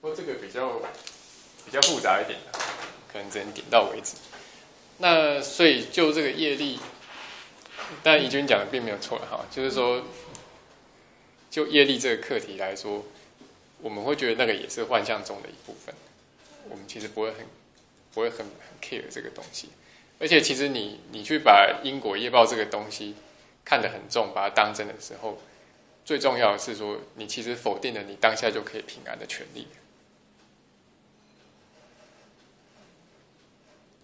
不过这个比较比较复杂一点的，可能只能点到为止。那所以就这个业力，但怡君讲的并没有错哈，就是说，就业力这个课题来说，我们会觉得那个也是幻象中的一部分。我们其实不会很不会很很 care 这个东西。而且其实你你去把因果业报这个东西看得很重，把它当真的时候，最重要的是说，你其实否定了你当下就可以平安的权利。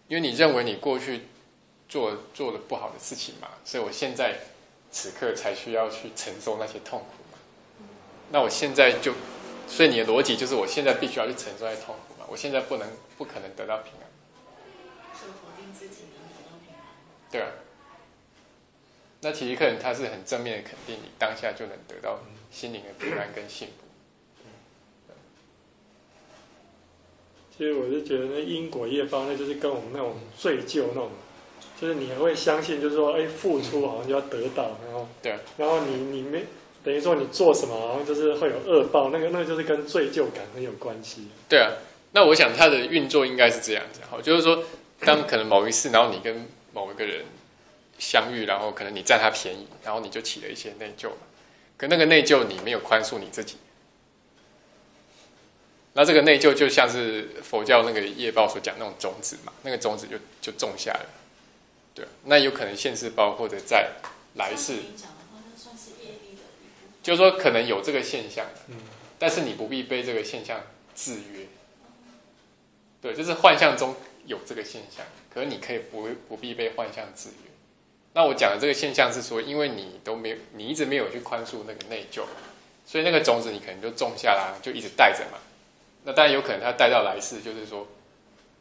因为你认为你过去做做了不好的事情嘛，所以我现在此刻才需要去承受那些痛苦嘛。那我现在就，所以你的逻辑就是我现在必须要去承受那些痛苦嘛，我现在不能不可能得到平安。是否定自己能得到平安？对啊。那其实客人他是很正面的肯定你当下就能得到心灵的平安跟幸福。其实我是觉得那因果业报，那就是跟我们那种罪疚那种，就是你还会相信，就是说，哎，付出好像就要得到，然后对，然后你你没等于说你做什么，好像就是会有恶报，那个那个就是跟罪疚感很有关系。对啊，那我想它的运作应该是这样子，好，就是说，当可能某一次，然后你跟某一个人相遇，然后可能你占他便宜，然后你就起了一些内疚嘛，可那个内疚你没有宽恕你自己。那这个内疚就像是佛教那个业报所讲那种种子嘛，那个种子就就种下了，对，那有可能现世报或者在来世，就是说可能有这个现象，嗯，但是你不必被这个现象制约，对，就是幻象中有这个现象，可是你可以不不必被幻象制约。那我讲的这个现象是说，因为你都没有，你一直没有去宽恕那个内疚，所以那个种子你可能就种下啦，就一直带着嘛。那当然有可能，他带到来世，就是说，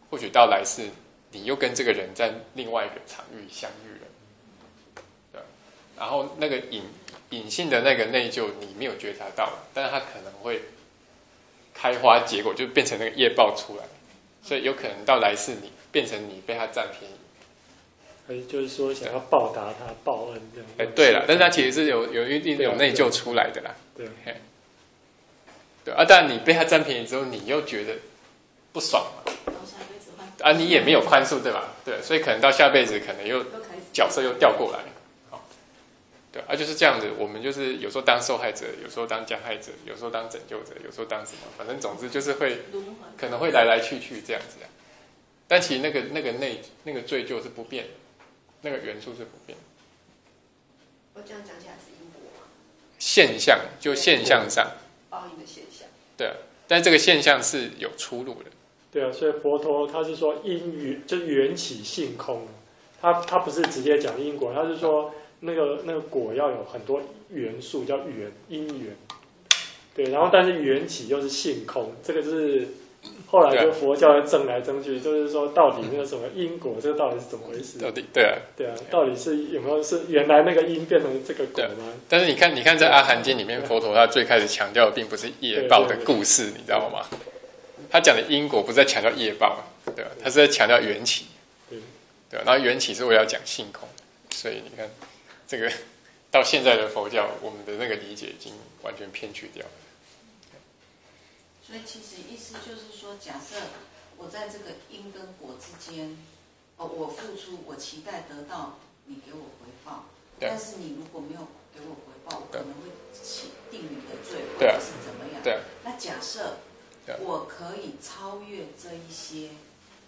或许到来世，你又跟这个人在另外一个场域相遇了，对。然后那个隐隐性的那个内疚，你没有觉察到，但是他可能会开花结果，就变成那个业报出来，所以有可能到来世，你变成你被他占便宜，哎，就是说想要报答他报恩这样。哎，对了，但是他其实是有有一定有内疚出来的啦，对。对啊，但你被他占便宜之后，你又觉得不爽嘛？啊，你也没有宽恕，对吧？对，所以可能到下辈子可能又角色又调过来，好，对啊，就是这样子。我们就是有时候当受害者，有时候当加害者，有时候当拯救者，有时候当什么，反正总之就是会可能会来来去去这样子。但其实那个那个内那个罪疚是不变的，那个元素是不变。我这样讲起来是因果吗？现象就现象上。报应的现象，对，但这个现象是有出路的。对啊，所以佛陀他是说因缘就缘起性空，他他不是直接讲因果，他是说那个那个果要有很多元素叫缘因缘，对，然后但是缘起又是性空，这个是。后来就佛教争来争去，就是说到底那个什么因果，这个到底是怎么回事？到底对啊，对啊，到底是有没有是原来那个因变成这个果吗？但是你看，你看在《阿含经》里面，佛陀他最开始强调的并不是业报的故事，你知道吗？他讲的因果不是在强调业报，对吧？他是在强调缘起，对对然后缘起是为了讲性空，所以你看这个 到现在的佛教，我们的那个理解已经完全偏去掉了。所以其实意思就是说，假设我在这个因跟果之间，哦，我付出，我期待得到你给我回报，但是你如果没有给我回报，我可能会起定你的罪，或者是怎么样？对。那假设我可以超越这一些，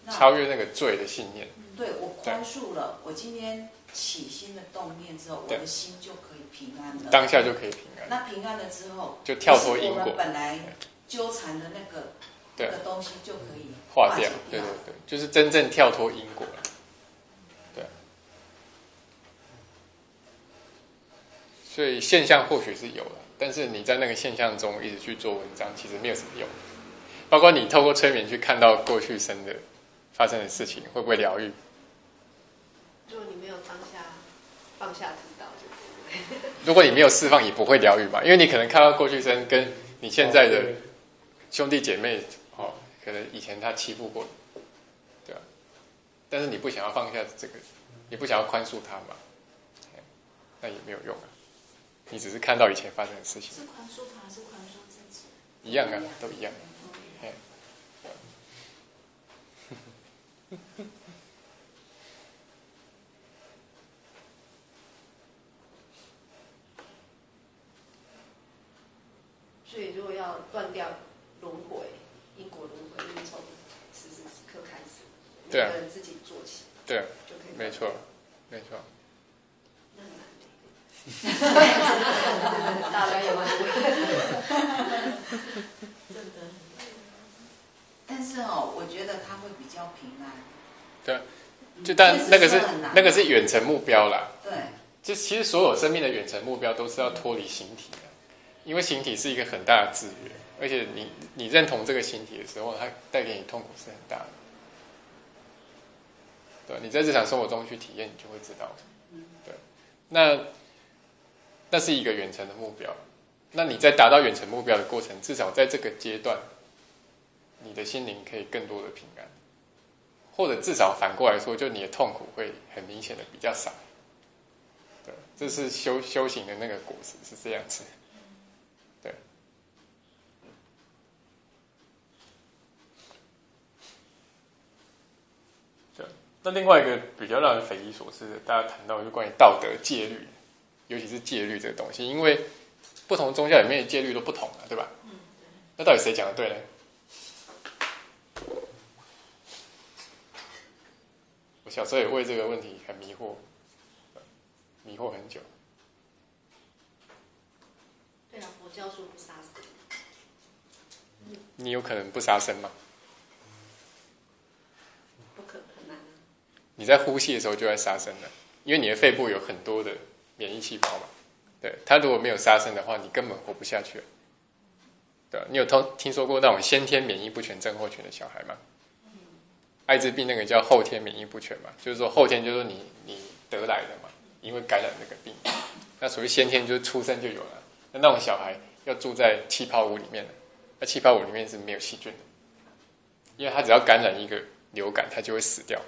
超越那个罪的信念，对我宽恕了，我今天起心的动念之后，我的心就可以平安了，当下就可以平安。那平安了之后，就跳脱因果，本来。纠缠的那个那个东西就可以化掉，对对对，就是真正跳脱因果了。对，所以现象或许是有了，但是你在那个现象中一直去做文章，其实没有什么用。包括你透过催眠去看到过去生的发生的事情，会不会疗愈？如果你没有当下放下知道，如果你没有释放，也不会疗愈嘛，因为你可能看到过去生跟你现在的。兄弟姐妹，哦，可能以前他欺负过，对吧？但是你不想要放下这个，你不想要宽恕他嘛？那也没有用啊。你只是看到以前发生的事情。是宽恕他，还是宽恕自己？一样啊，都一样。所以，如果要断掉。轮回，因果轮回，就是从此时此刻开始，每个人自己做起，对，就可以，没错，没错。那很难 大家有吗？但是哦，我觉得他会比较平安。对。就但那个是那个是远程目标啦。对。就其实所有生命的远程目标都是要脱离形体的，因为形体是一个很大的制约，而且你你认同这个形体的时候，它带给你痛苦是很大的。对，你在日常生活中去体验，你就会知道。对，那那是一个远程的目标。那你在达到远程目标的过程，至少在这个阶段，你的心灵可以更多的平安，或者至少反过来说，就你的痛苦会很明显的比较少。对，这是修修行的那个果实是这样子。对。对，那另外一个比较让人匪夷所思的，大家谈到就关于道德戒律，尤其是戒律这个东西，因为不同宗教里面的戒律都不同啊，对吧？嗯。那到底谁讲的对呢？小时候也为这个问题很迷惑。迷惑很久。对啊，佛教说不杀生。你有可能不杀生吗？不可能啊。你在呼吸的时候就在杀生了，因为你的肺部有很多的免疫细胞嘛。对，它如果没有杀生的话，你根本活不下去。对，你有听听说过那种先天免疫不全症候群的小孩吗？艾滋病那个叫后天免疫不全嘛，就是说后天就是你你得来的嘛。因为感染这个病，那属于先天就是出生就有了。那那种小孩要住在气泡屋里面那气泡屋里面是没有细菌的，因为他只要感染一个流感，他就会死掉。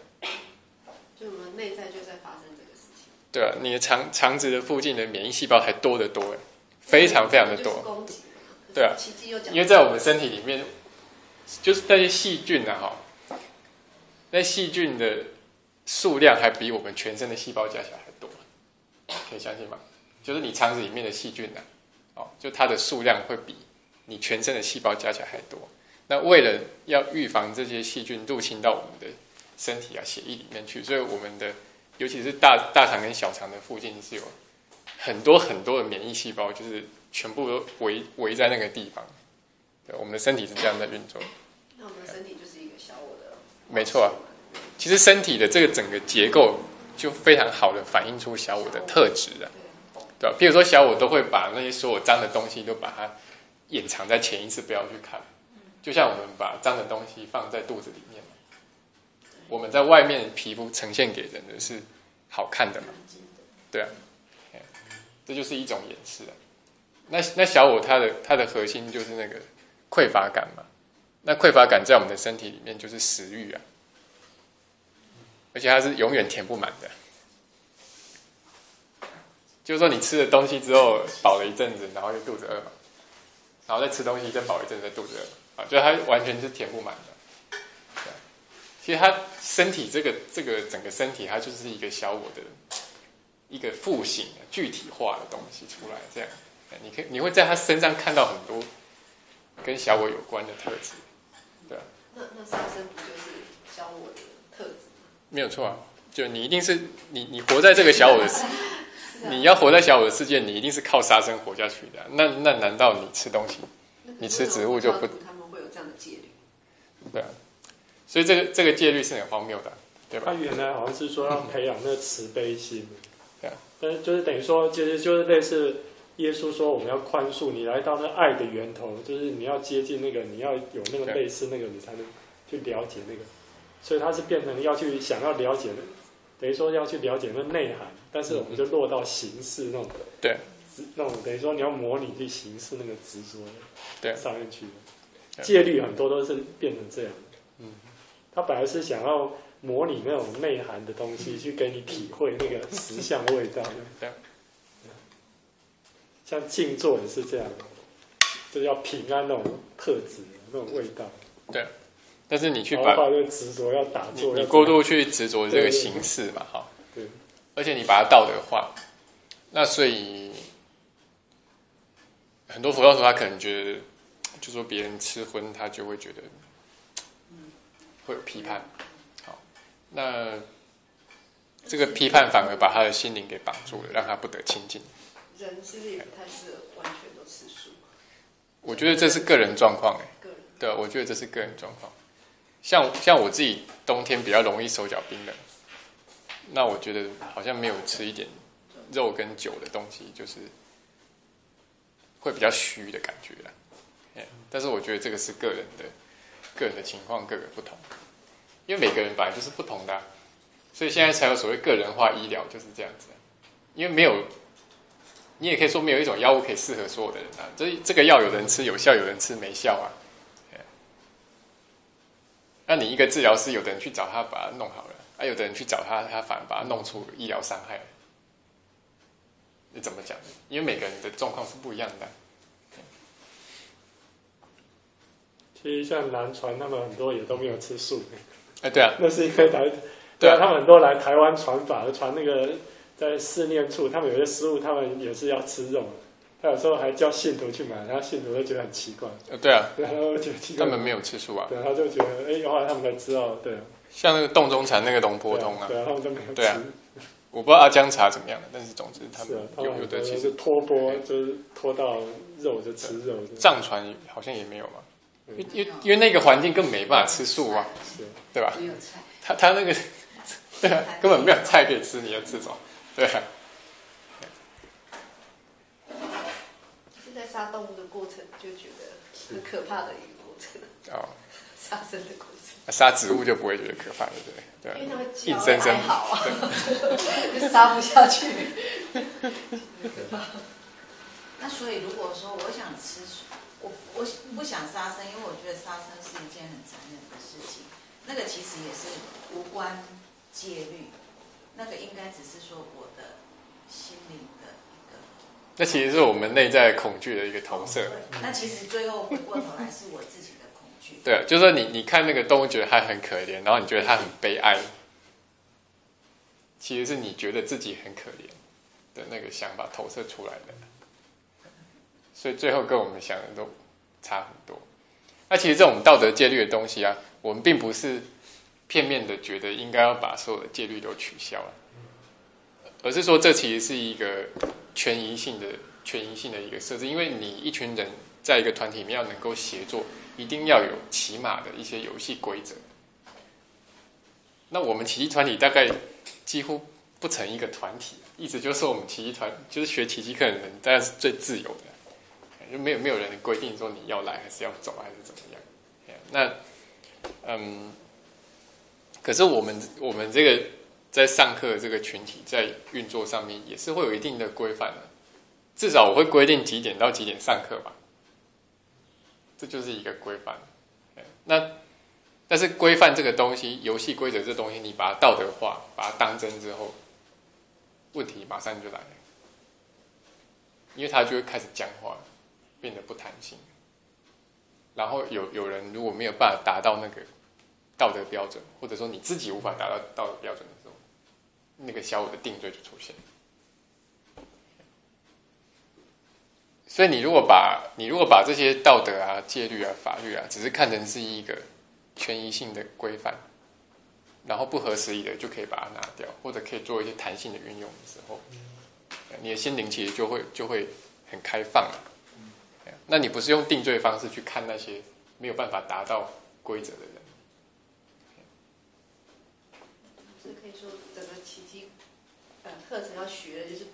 就我们内在就在发生这个事情。对啊，你的肠肠子的附近的免疫细胞还多得多哎，非常非常的多。对啊，因为在我们身体里面，就是那些细菌啊哈，那细菌的数量还比我们全身的细胞加起来还多。可以相信吗？就是你肠子里面的细菌呢，哦，就它的数量会比你全身的细胞加起来还多。那为了要预防这些细菌入侵到我们的身体啊、血液里面去，所以我们的尤其是大大肠跟小肠的附近是有很多很多的免疫细胞，就是全部都围围在那个地方。对，我们的身体是这样在运作。那我们的身体就是一个小我的。没错啊，其实身体的这个整个结构。就非常好的反映出小我的特质了，对吧？比如说小我都会把那些所有脏的东西都把它掩藏在潜意识，不要去看。就像我们把脏的东西放在肚子里面，我们在外面皮肤呈现给人的是好看的嘛？对啊，这就是一种掩饰啊。那那小我它的它的核心就是那个匮乏感嘛？那匮乏感在我们的身体里面就是食欲啊。而且它是永远填不满的，就是说你吃了东西之后饱了一阵子，然后又肚子饿，然后再吃东西再饱一阵子，肚子饿啊，就它完全是填不满的。其实它身体这个这个整个身体，它就是一个小我的一个复形、具体化的东西出来，这样，你可以你会在他身上看到很多跟小我有关的特质，那那杀生不就是小我的特质？没有错啊，就你一定是你你活在这个小我的世，你要活在小我的世界，你一定是靠杀生活下去的。那那难道你吃东西，你吃植物就不？他们会有这样的戒律。对啊，所以这个这个戒律是很荒谬的，对吧？他原来好像是说要培养那个慈悲心，对啊，但是就是等于说，其实就是类似耶稣说我们要宽恕，你来到那爱的源头，就是你要接近那个，你要有那个类似那个，你才能去了解那个。所以它是变成要去想要了解，等于说要去了解那内涵，但是我们就落到形式那种，对，那种等于说你要模拟去形式那个执着，对，上面去，戒律很多都是变成这样，嗯，他本来是想要模拟那种内涵的东西，去给你体会那个实相味道，对，像静坐也是这样，就是要平安那种特质，那种味道，对。但是你去把执着要打坐，你过度去执着这个形式嘛，哈，对，而且你把它道德化，那所以很多佛教徒他可能觉得，就说别人吃荤，他就会觉得，会有批判，好，那这个批判反而把他的心灵给绑住了，让他不得清净。人是不是也不太适合完全都吃素？我觉得这是个人状况，哎，对，我觉得这是个人状况。像像我自己冬天比较容易手脚冰冷，那我觉得好像没有吃一点肉跟酒的东西，就是会比较虚的感觉啦。但是我觉得这个是个人的个人的情况各个不同，因为每个人本来就是不同的，所以现在才有所谓个人化医疗就是这样子。因为没有，你也可以说没有一种药物可以适合所有的人啊。这这个药有人吃有效，有人吃没效啊。那你一个治疗师，有的人去找他把它弄好了，啊，有的人去找他，他反而把它弄出医疗伤害。你怎么讲？因为每个人的状况是不一样的。其实像南传，他们很多也都没有吃素。哎，对啊，那是因为台，对啊，他们很多来台湾传法，传那个在四念处，他们有些师傅，他们也是要吃肉。他有时候还叫信徒去买，然后信徒都觉得很奇怪。呃，对啊，然后觉得他们没有吃素啊。对，他就觉得，哎，后来他们才知道，对。像那个洞中禅那个龙婆通啊，对啊，他们都没有吃。对啊，我不知道阿姜茶怎么样，但是总之他们有有的其实拖波，就是拖到肉就吃肉。藏传好像也没有嘛。因因因为那个环境根本没办法吃素啊，对吧？没有菜，他他那个 对啊，根本没有菜可以吃，你要吃什么？对 啊。是在杀动物的过程，就觉得很可怕的一个过程哦，杀生的过程。杀植物就不会觉得可怕，对不对？对，因为它会硬生生好啊，就杀不下去。那所以如果说我想吃。我我不想杀生，因为我觉得杀生是一件很残忍的事情。那个其实也是无关戒律，那个应该只是说我的心灵的一个。那其实是我们内在恐惧的一个投射。那其实最后回过头来是我自己的恐惧。对，就是说你你看那个动物，觉得它很可怜，然后你觉得它很悲哀，其实是你觉得自己很可怜的那个想法投射出来的。所以最后跟我们想的都差很多。那其实这种道德戒律的东西啊，我们并不是片面的觉得应该要把所有的戒律都取消了，而是说这其实是一个权宜性的、权宜性的一个设置。因为你一群人在一个团体里面要能够协作，一定要有起码的一些游戏规则。那我们奇迹团体大概几乎不成一个团体，意思就是我们奇迹团就是学奇迹课的人，大概是最自由的。就没有没有人规定说你要来还是要走还是怎么样？那嗯，可是我们我们这个在上课这个群体在运作上面也是会有一定的规范的，至少我会规定几点到几点上课吧，这就是一个规范。那但是规范这个东西，游戏规则这东西，你把它道德化，把它当真之后，问题马上就来了，因为它就会开始僵化。变得不弹性，然后有有人如果没有办法达到那个道德标准，或者说你自己无法达到道德标准的时候，那个小我的定罪就出现。所以你如果把你如果把这些道德啊、戒律啊、法律啊，只是看成是一个权宜性的规范，然后不合时宜的就可以把它拿掉，或者可以做一些弹性的运用的时候，你的心灵其实就会就会很开放了。那你不是用定罪方式去看那些没有办法达到规则的人？是可以说整个奇迹呃课程要学的就是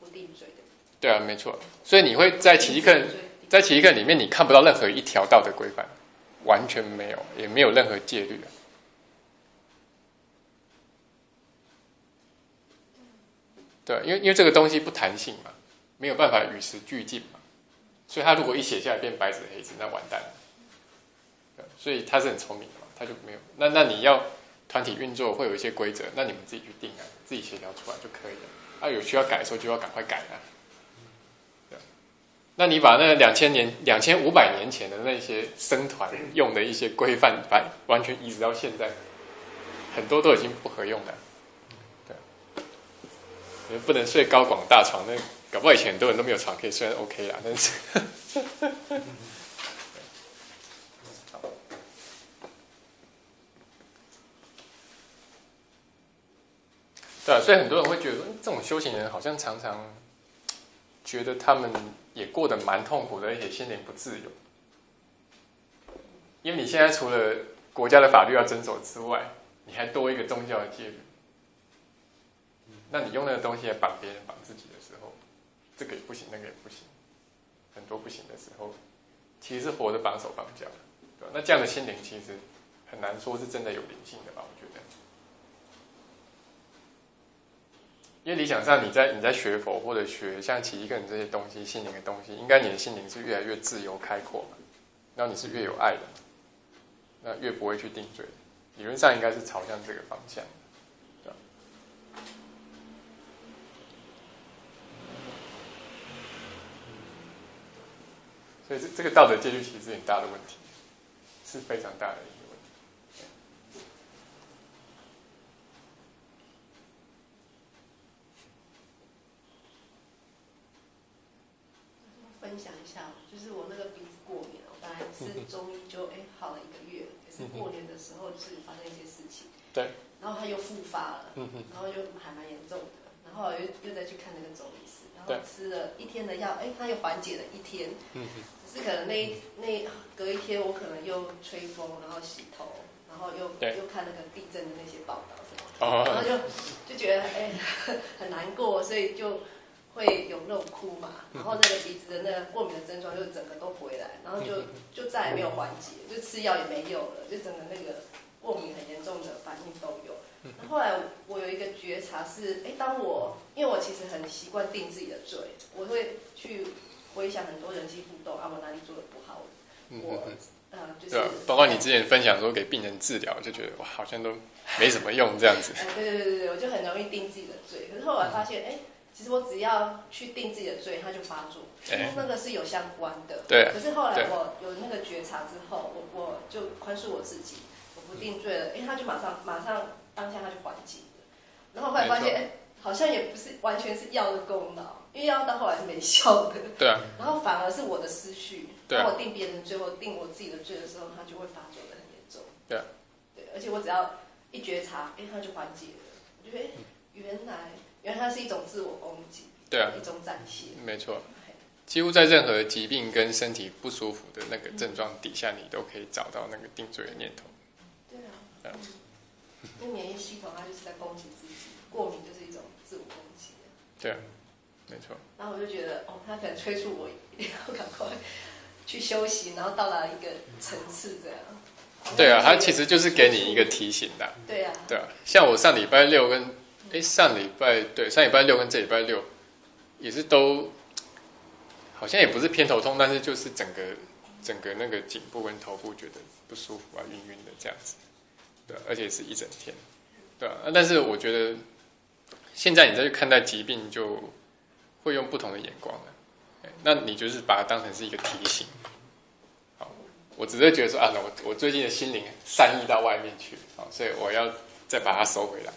不定罪的。对啊，没错。所以你会在奇迹课在奇迹课里面，你看不到任何一条道德规范，完全没有，也没有任何戒律。对，因为因为这个东西不弹性嘛，没有办法与时俱进嘛。所以他如果一写下来变白纸黑字，那完蛋了。所以他是很聪明的嘛，他就没有。那那你要团体运作会有一些规则，那你们自己去定啊，自己协调出来就可以了。啊，有需要改的时候就要赶快改啊。那你把那两千年、两千五百年前的那些生团用的一些规范，把完全移植到现在，很多都已经不合用了。对，不能睡高广大床那。搞不好以前很多人都没有床可以，虽然 OK 啦，但是，对，所以很多人会觉得，这种修行人好像常常觉得他们也过得蛮痛苦的，而且心灵不自由。因为你现在除了国家的法律要遵守之外，你还多一个宗教的戒律，那你用那个东西来绑别人、绑自己的时候，这个也不行，那个也不行，很多不行的时候，其实是活的绑手绑脚，对？那这样的心灵其实很难说是真的有灵性的吧？我觉得，因为理想上你在你在学佛或者学像奇一个人这些东西、心灵的东西，应该你的心灵是越来越自由开阔嘛，然后你是越有爱的，那越不会去定罪，理论上应该是朝向这个方向。所以这这个道德戒律其实是很大的问题，是非常大的一个问题。分享一下，就是我那个鼻子过敏，我本来是中医就哎好了一个月，可是过年的时候就是发生一些事情，对，然后它又复发了，然后就还蛮严重的，然后又又再去看那个中医师，然后吃了一天的药，哎，它又缓解了一天。是可能那一那隔一天，我可能又吹风，然后洗头，然后又又看那个地震的那些报道什么，然后就就觉得哎很难过，所以就会有那种哭嘛，然后那个鼻子的那个过敏的症状就整个都回来，然后就就再也没有缓解，就吃药也没有了，就整个那个过敏很严重的反应都有。后来我有一个觉察是，哎，当我因为我其实很习惯定自己的罪，我会去。回想很多人际互动，啊，我哪里做的不好？我呃，就是对包括你之前分享说给病人治疗，就觉得哇，好像都没什么用这样子。哎，对对对对对，我就很容易定自己的罪。可是后来发现，哎，其实我只要去定自己的罪，它就发作，哎，那个是有相关的。对。可是后来我有那个觉察之后，我我就宽恕我自己，我不定罪了，因为，他就马上马上当下他就缓解了。然后后来发现，哎，好像也不是完全是药的功劳。因为药到后来是没效的，对啊，然后反而是我的思绪，当我定别人的罪或定我自己的罪的时候，它就会发作的很严重，对，对，而且我只要一觉察，哎，它就缓解了，我觉得原来原来它是一种自我攻击，对啊，一种展现，没错，几乎在任何疾病跟身体不舒服的那个症状底下，你都可以找到那个定罪的念头，对啊，因为免疫系统它就是在攻击自己，过敏就是一种自我攻击，对。没错，然后我就觉得，哦，他可能催促我要赶快去休息，然后到达一个层次这样。对啊，他其实就是给你一个提醒的。对啊，对啊，像我上礼拜六跟哎上礼拜对上礼拜六跟这礼拜六也是都好像也不是偏头痛，但是就是整个整个那个颈部跟头部觉得不舒服啊，晕晕的这样子。对，而且是一整天。对啊，但是我觉得现在你再去看待疾病就。会用不同的眼光了，那你就是把它当成是一个提醒。我只是觉得说啊，我我最近的心灵散逸到外面去，好，所以我要再把它收回来。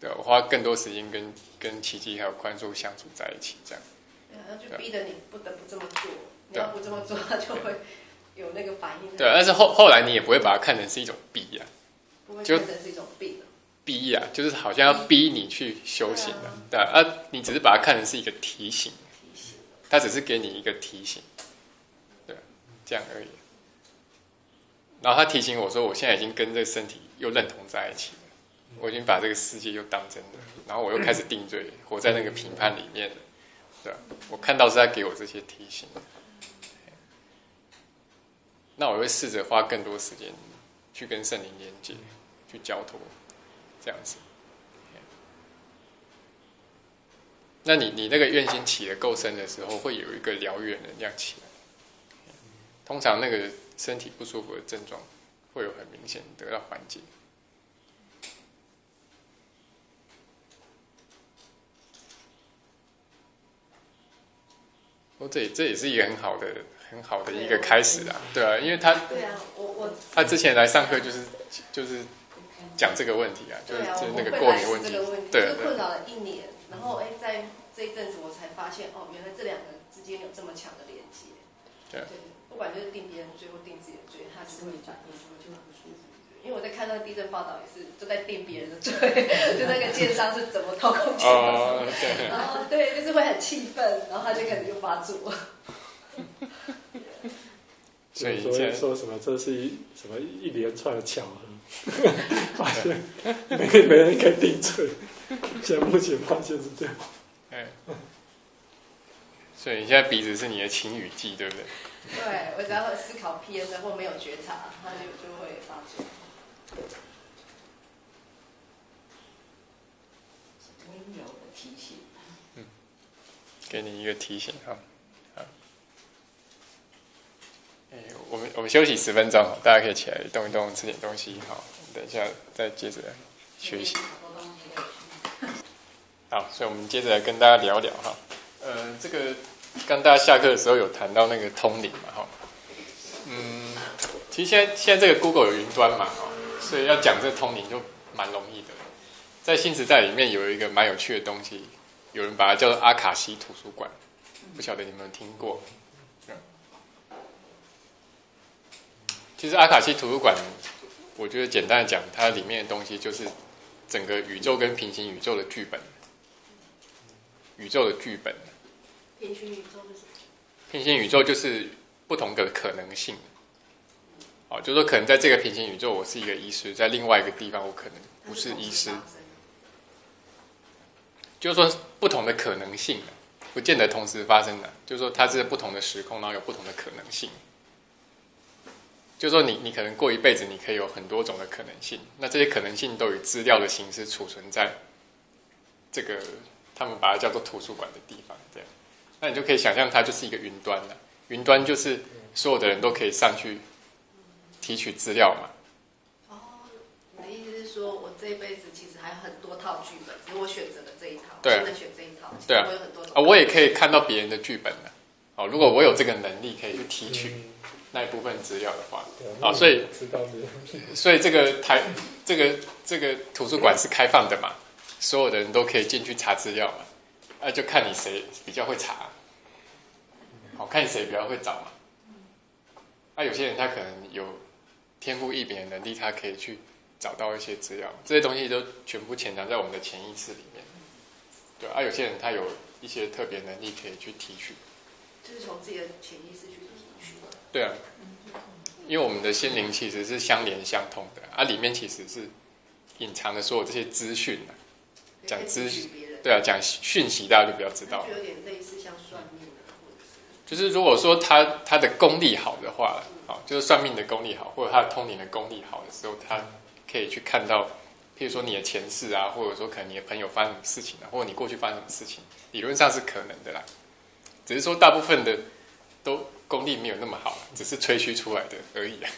对，我花更多时间跟跟奇迹还有宽恕相处在一起，这样。对啊，就逼得你不得不这么做，你要不这么做，他就会有那个反应。对，但是后后来你也不会把它看成是一种逼呀，不会看成是一种逼。逼啊，就是好像要逼你去修行的，对啊，你只是把它看成是一个提醒，他只是给你一个提醒，对，这样而已。然后他提醒我说，我现在已经跟这个身体又认同在一起了，我已经把这个世界又当真的，然后我又开始定罪，活在那个评判里面了，对我看到是在给我这些提醒，那我会试着花更多时间去跟圣灵连接，去交托。这样子，那你你那个愿心起的够深的时候，会有一个疗愈能量起来。通常那个身体不舒服的症状，会有很明显得到缓解。哦，这这也是一个很好的很好的一个开始啊，对啊，因为他对啊，我我他之前来上课就是就是。讲这个问题啊，就是就是那个过敏问题，对，困扰了一年，然后哎，在这一阵子我才发现，哦，原来这两个之间有这么强的连接。对，不管就是定别人罪或定自己的罪，他是会反应就很不舒服。因为我在看那个地震报道，也是都在定别人的 罪，就那个奸商是怎么掏空钱的，然后对，就是会很气愤，然后他就开始就发作。所以所以说什么这是一什么一连串的巧合，发现没没人可以定罪，现在目前发现是这样。哎，所以现在鼻子是你的晴雨季，对不对？对，我只要思考偏的或没有觉察，它就就会发作。温柔的提醒。嗯，给你一个提醒哈。好，哎，我们我们休息十分钟，大家可以起来动一动，吃点东西。好，等一下再接着学习。好，所以我们接着来跟大家聊聊哈。呃，这个刚大家下课的时候有谈到那个通灵嘛，哈。嗯，其实现在现在这个 Google 有云端嘛，哈，所以要讲这通灵就蛮容易的。在新时代里面有一个蛮有趣的东西，有人把它叫做阿卡西图书馆，不晓得你们听过？其实阿卡西图书馆，我觉得简单的讲，它里面的东西就是整个宇宙跟平行宇宙的剧本。宇宙的剧本，平行宇宙是什么？平行宇宙就是不同的可能性。哦，就是说可能在这个平行宇宙，我是一个医师，在另外一个地方，我可能不是医师。就是说不同的可能性，不见得同时发生的。就是说它是不同的时空，然后有不同的可能性。就是说你你可能过一辈子，你可以有很多种的可能性。那这些可能性都以资料的形式储存在这个。他们把它叫做图书馆的地方，这样，那你就可以想象它就是一个云端了。云端就是所有的人都可以上去提取资料嘛。哦，你的意思是说我这一辈子其实还有很多套剧本，只是我选择了这一套，对，现在选这一套，对啊，我有很多啊，我也可以看到别人的剧本的。哦，如果我有这个能力，可以去提取那一部分资料的话，啊，所以 所以这个台这个这个图书馆是开放的嘛？所有的人都可以进去查资料嘛，那就看你谁比较会查，好看谁比较会找嘛。那有些人他可能有天赋异禀的能力，他可以去找到一些资料，这些东西都全部潜藏在我们的潜意识里面。对啊，有些人他有一些特别能力可以去提取，就是从自己的潜意识去提取。对啊，因为我们的心灵其实是相连相通的，啊，里面其实是隐藏的所有这些资讯的。讲资讯，对啊，讲讯息，大家就比较知道。就有点类似就是如果说他他的功力好的话，好，就是算命的功力好，或者他的通灵的功力好的时候，他可以去看到，譬如说你的前世啊，或者说可能你的朋友发生什么事情啊，或者你过去发生什么事情，理论上是可能的啦。只是说大部分的都功力没有那么好，只是吹嘘出来的而已啊。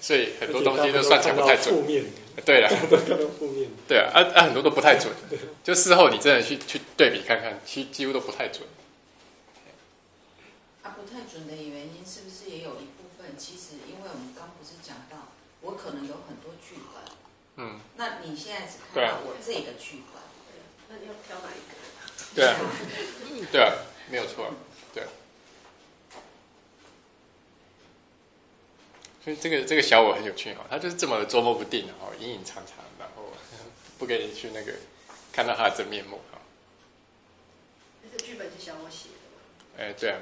所以很多东西都算起来不太准。对了，对啊，啊啊，很多都不太准。就事后你真的去去对比看看，其几乎都不太准。啊，不太准的原因是不是也有一部分？其实因为我们刚不是讲到，我可能有很多剧本。嗯。那你现在只看到我这个剧本，那你要挑哪一个？对啊，对啊，没有错，对。所以这个这个小我很有趣哈，他就是这么捉摸不定哈，隐隐藏藏，然后 不给你去那个看到他的真面目哈。这剧本是小我写的吗？哎，对啊。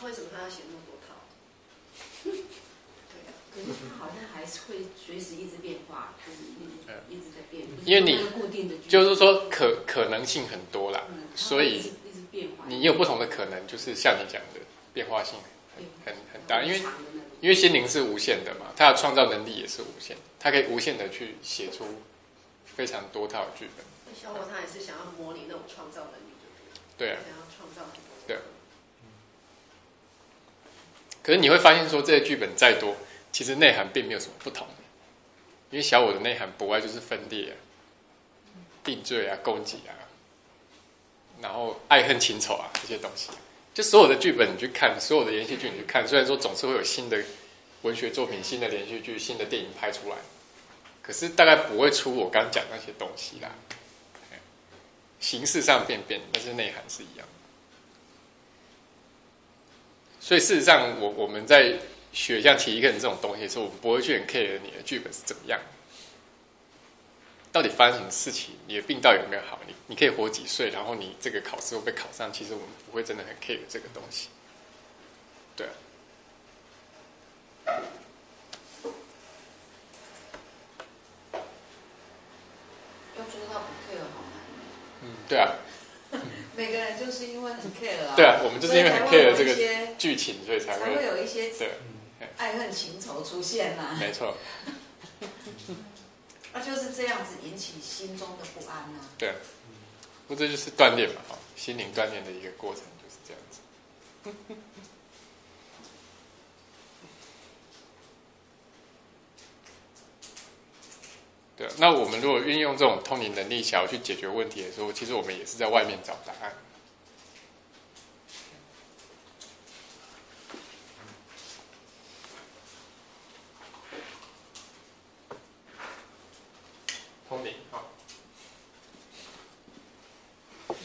那为什么他要写那么多套？对啊，可是他好像还是会随时一直变化，就是一直在变。因为你固定的就是说可可能性很多啦，所以。你有不同的可能，就是像你讲的变化性。很很大，因为因为心灵是无限的嘛，它的创造能力也是无限，它可以无限的去写出非常多套剧本。小伙他也是想要模拟那种创造能力，对啊，想要创造很多。对。可是你会发现说，这些剧本再多，其实内涵并没有什么不同，因为小我的内涵不外就是分裂啊、定罪啊、攻击啊，然后爱恨情仇啊这些东西。就所有的剧本你去看，所有的连续剧你去看，虽然说总是会有新的文学作品、新的连续剧、新的电影拍出来，可是大概不会出我刚讲那些东西啦。形式上变变，但是内涵是一样的。所以事实上，我我们在学像体育课这种东西的时候，我们不会去很 care 你的剧本是怎么样。到底发生什么事情？你的病到底有没有好？你你可以活几岁？然后你这个考试会被考上？其实我们不会真的很 care 这个东西。对，要做到不 care 好难。嗯，对啊。每个人就是因为很 care 啊。对啊，我们就是因为很 care 这个剧情，所以才会才会有一些对爱恨情仇出现嘛。没错。那 就是这样子引起心中的不安啊。对，不这就是锻炼嘛，心灵锻炼的一个过程就是这样子。对，那我们如果运用这种通灵能力，想要去解决问题的时候，其实我们也是在外面找答案。通灵，好，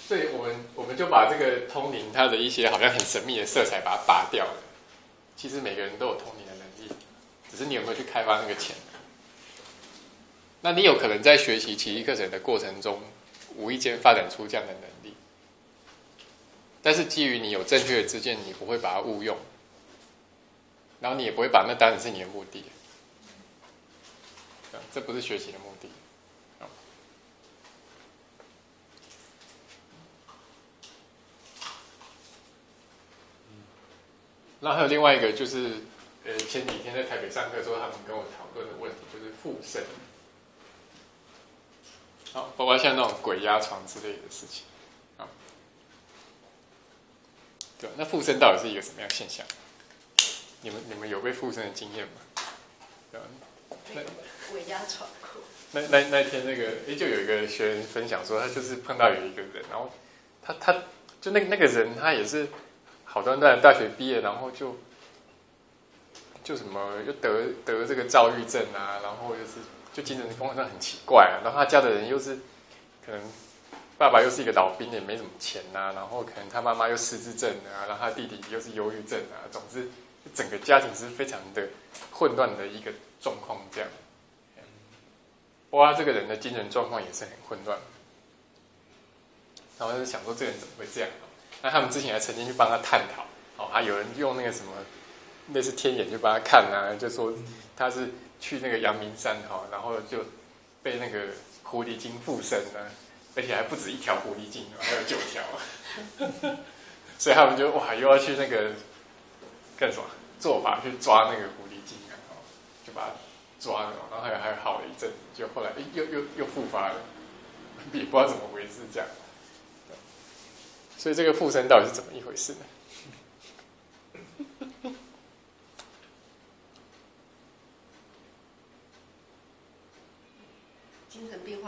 所以我们我们就把这个通灵它的一些好像很神秘的色彩把它拔掉了。其实每个人都有通灵的能力，只是你有没有去开发那个潜能。那你有可能在学习奇迹课程的过程中，无意间发展出这样的能力，但是基于你有正确的知见，你不会把它误用，然后你也不会把那当成是你的目的，这不是学习的目的。那还有另外一个就是，呃，前几天在台北上课的时候，他们跟我讨论的问题就是附身。好，包括像那种鬼压床之类的事情，啊，对那附身到底是一个什么样现象？你们你们有被附身的经验吗？对那鬼压床。那那那天那个，哎，就有一个学员分享说，他就是碰到有一个人，然后他他就那那个人，他也是好端端大学毕业，然后就就什么又得得这个躁郁症啊，然后又是。就精神状况很奇怪啊，然后他家的人又是可能爸爸又是一个老兵，也没什么钱呐，然后可能他妈妈又失智症啊，然后他弟弟又是忧郁症啊，总之整个家庭是非常的混乱的一个状况，这样。哇，这个人的精神状况也是很混乱，然后就想说这个人怎么会这样？那他们之前还曾经去帮他探讨，哦，还有人用那个什么类似天眼去帮他看啊，就说他是。去那个阳明山哈，然后就被那个狐狸精附身了，而且还不止一条狐狸精，还有九条，所以他们就哇又要去那个干什么做法去抓那个狐狸精啊，就把它抓了，然后还还好了一阵，就后来又又又复发了，也不知道怎么回事这样，所以这个附身到底是怎么一回事呢？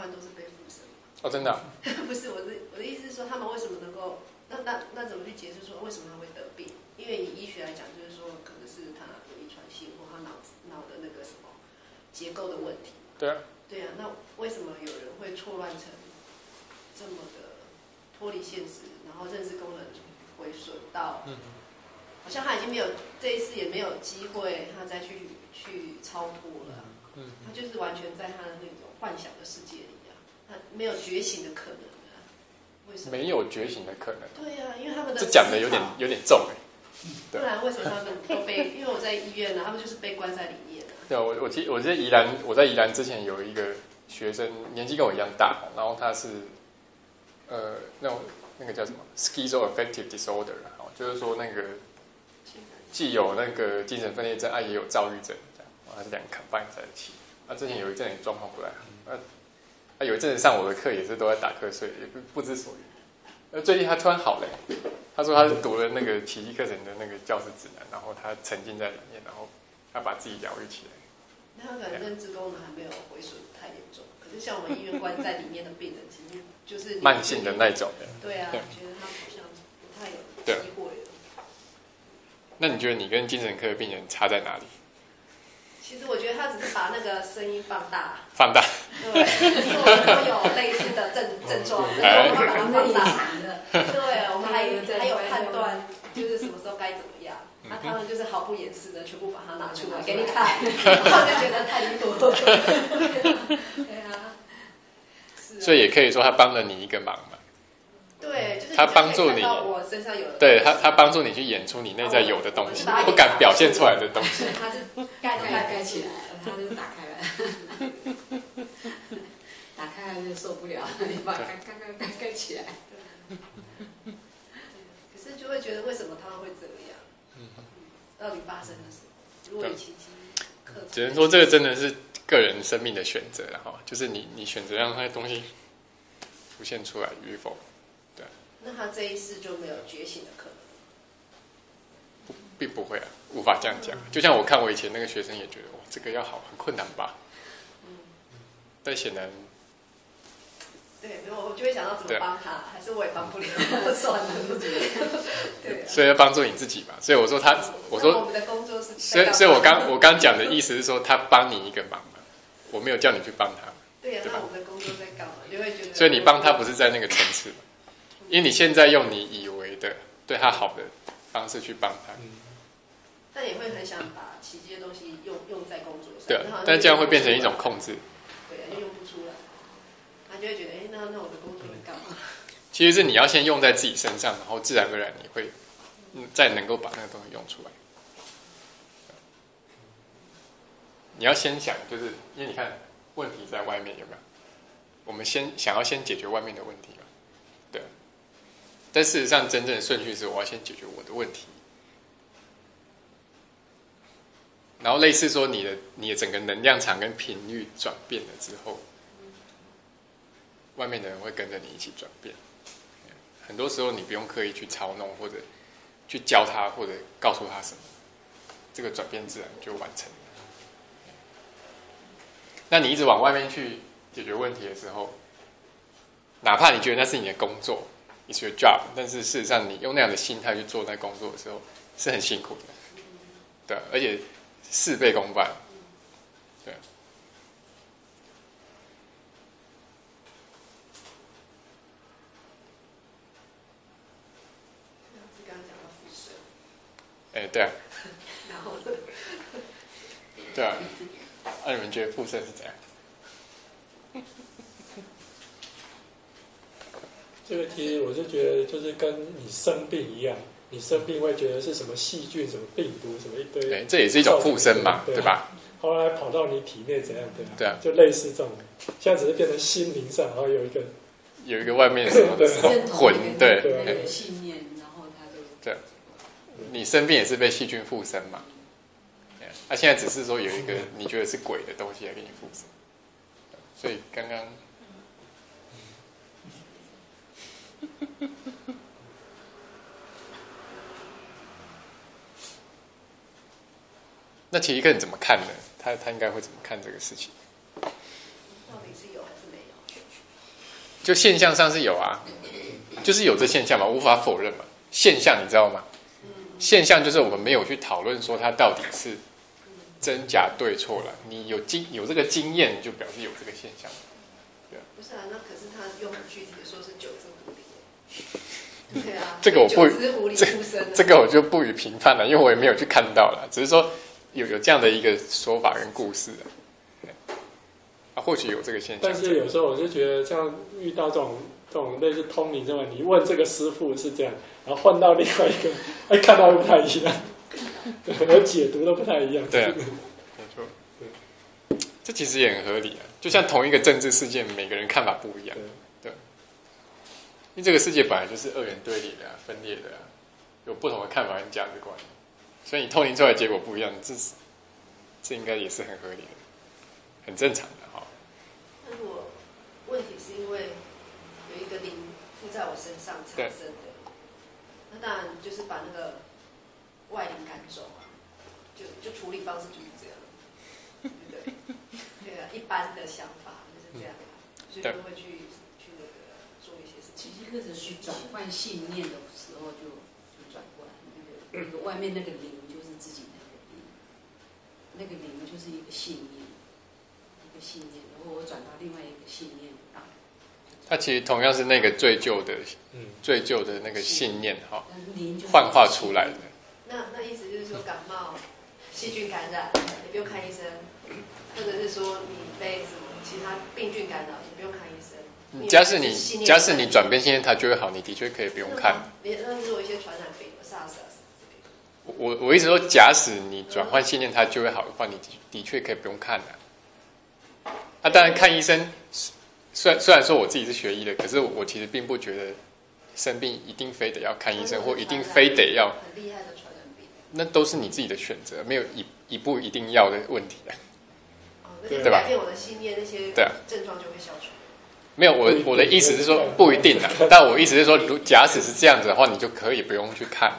都是被附身哦，真的？不是我的我的意思是说，他们为什么能够那那那怎么去解释说为什么他会得病？因为以医学来讲，就是说可能是他有遗传性或他脑子脑的那个什么结构的问题。对啊。对啊，那为什么有人会错乱成这么的脱离现实，然后认知功能毁损到，好像他已经没有这一次也没有机会，他再去去超脱了。嗯，他就是完全在他的那种幻想的世界里啊，他没有觉醒的可能啊。为什么？没有觉醒的可能。对呀，因为他们的这讲的有点有点重哎。不然为什么他们都被？因为我在医院呢，他们就是被关在里面的。对，我我记我记得宜兰，我在宜兰之前有一个学生，年纪跟我一样大，然后他是呃那种那个叫什么 schizoaffective disorder，好，就是说那个既有那个精神分裂症，啊也有躁郁症。还是两个 combine 在一起。他之前有一阵状况不太好，他有一阵子上我的课也是都在打瞌睡，也不不知所云。呃，最近他突然好了，他说他是读了那个奇迹课程的那个教师指南，然后他沉浸在里面，然后他把自己疗愈起来。那他可能认知功能还没有回损太严重，可是像我们医院关在里面的病人，其实就是慢性的那种。对啊，觉得他好像不太有机会了。那你觉得你跟精神科的病人差在哪里？其实我觉得他只是把那个声音放大，放大，对，我们都有类似的症症状，然后把它放大，对，我们还还有判断，就是什么时候该怎么样，那他们就是毫不掩饰的全部把它拿出来给你看，然后就觉得太离谱，对啊，所以也可以说他帮了你一个忙嘛。对，就是他帮助你我身上有，对他他帮助你去演出你内在有的东西，不敢表现出来的东西。他是盖盖盖起来了，他是打开了，打开了就受不了，你把盖盖盖盖盖起来。可是就会觉得为什么他会这样？到底发生了什么？如果以前只能说这个真的是个人生命的选择了哈，就是你你选择让那些东西浮现出来与否。那他这一世就没有觉醒的可能？不，并不会啊，无法这样讲。就像我看我以前那个学生也觉得，哇，这个要好很困难吧？嗯，但显然，对，然后，我就会想到怎么帮他，还是我也帮不了，算了，对。所以要帮助你自己嘛。所以我说他，我说我们的工作是，所以所以我刚我刚讲的意思是说，他帮你一个忙嘛，我没有叫你去帮他。对呀，那我们的工作在干嘛？就会觉得，所以你帮他不是在那个层次。因为你现在用你以为的对他好的方式去帮他，但也会很想把奇迹的东西用用在工作上。对，但这样会变成一种控制。对，就用不出来，他就会觉得，哎，那那我的工作能干嘛？其实是你要先用在自己身上，然后自然而然你会再能够把那个东西用出来。你要先想，就是因为你看问题在外面有没有？我们先想要先解决外面的问题。但事实上，真正的顺序是我要先解决我的问题，然后类似说你的你的整个能量场跟频率转变了之后，外面的人会跟着你一起转变。很多时候你不用刻意去操弄或者去教他或者告诉他什么，这个转变自然就完成了。那你一直往外面去解决问题的时候，哪怕你觉得那是你的工作。It's your job，但是事实上，你用那样的心态去做那工作的时候，是很辛苦的，对，而且事倍功半，对。哎，对啊。然后。对啊，那你们觉得辐射是怎样？这个其实我是觉得，就是跟你生病一样，你生病会觉得是什么细菌、什么病毒、什么一堆，对，这也是一种附身嘛，对吧？后来跑到你体内怎样？对对啊，就类似这种，现在只是变成心灵上，然后有一个有一个外面什么魂，对对信念，然后他就对，你生病也是被细菌附身嘛？啊现在只是说有一个你觉得是鬼的东西来给你附身，所以刚刚。那其实一个人怎么看呢？他他应该会怎么看这个事情？到底是有还是没有？就现象上是有啊，就是有这现象嘛，无法否认嘛。现象你知道吗？现象就是我们没有去讨论说它到底是真假对错了。你有经有这个经验，就表示有这个现象。对啊。不是啊，那可是他用很具体的说是九。对啊。这个我不这这个我就不予评判了，因为我也没有去看到了，只是说。有有这样的一个说法跟故事啊，或许有这个现象。但是有时候我就觉得，像遇到这种这种类似通灵这种，你问这个师傅是这样，然后换到另外一个，哎，看到不太一样，我解读都不太一样。对，没错，这其实也很合理啊。就像同一个政治事件，每个人看法不一样，对。因为这个世界本来就是二元对立的、分裂的，有不同的看法跟价值观。所以你透灵出来结果不一样，这是这应该也是很合理的，很正常的哈。那如果问题是因为有一个灵附在我身上产生的，那当然就是把那个外灵赶走啊，就就处理方式就是这样，对不对？对啊，一般的想法就是这样，所以就会去一些事情。其实或者去转换信念的时候就就转过来，那个那个外面那个灵。自己那个灵，那个灵就是一个信念，一个信念。然后我转到另外一个信念啊，它其实同样是那个最旧的，嗯，最旧的那个信念哈，幻化出来的。那那意思就是说，感冒、细菌感染，你不用看医生；或者是说你被什么其他病菌感染，你不用看医生。假使你假使你转变信念，它就会好，你的确可以不用看。别那如果一些传染病我我一直说，假使你转换信念，它就会好的话，你的的确可以不用看的。啊，当然看医生，虽然虽然说我自己是学医的，可是我其实并不觉得生病一定非得要看医生，或一定非得要很厉害的传染病。那都是你自己的选择，没有一一步一定要的问题啊。哦，那些改变我的信念，那些对啊症状就会消除。没有，我我的意思是说不一定啊，但我意思是说，如假使是这样子的话，你就可以不用去看。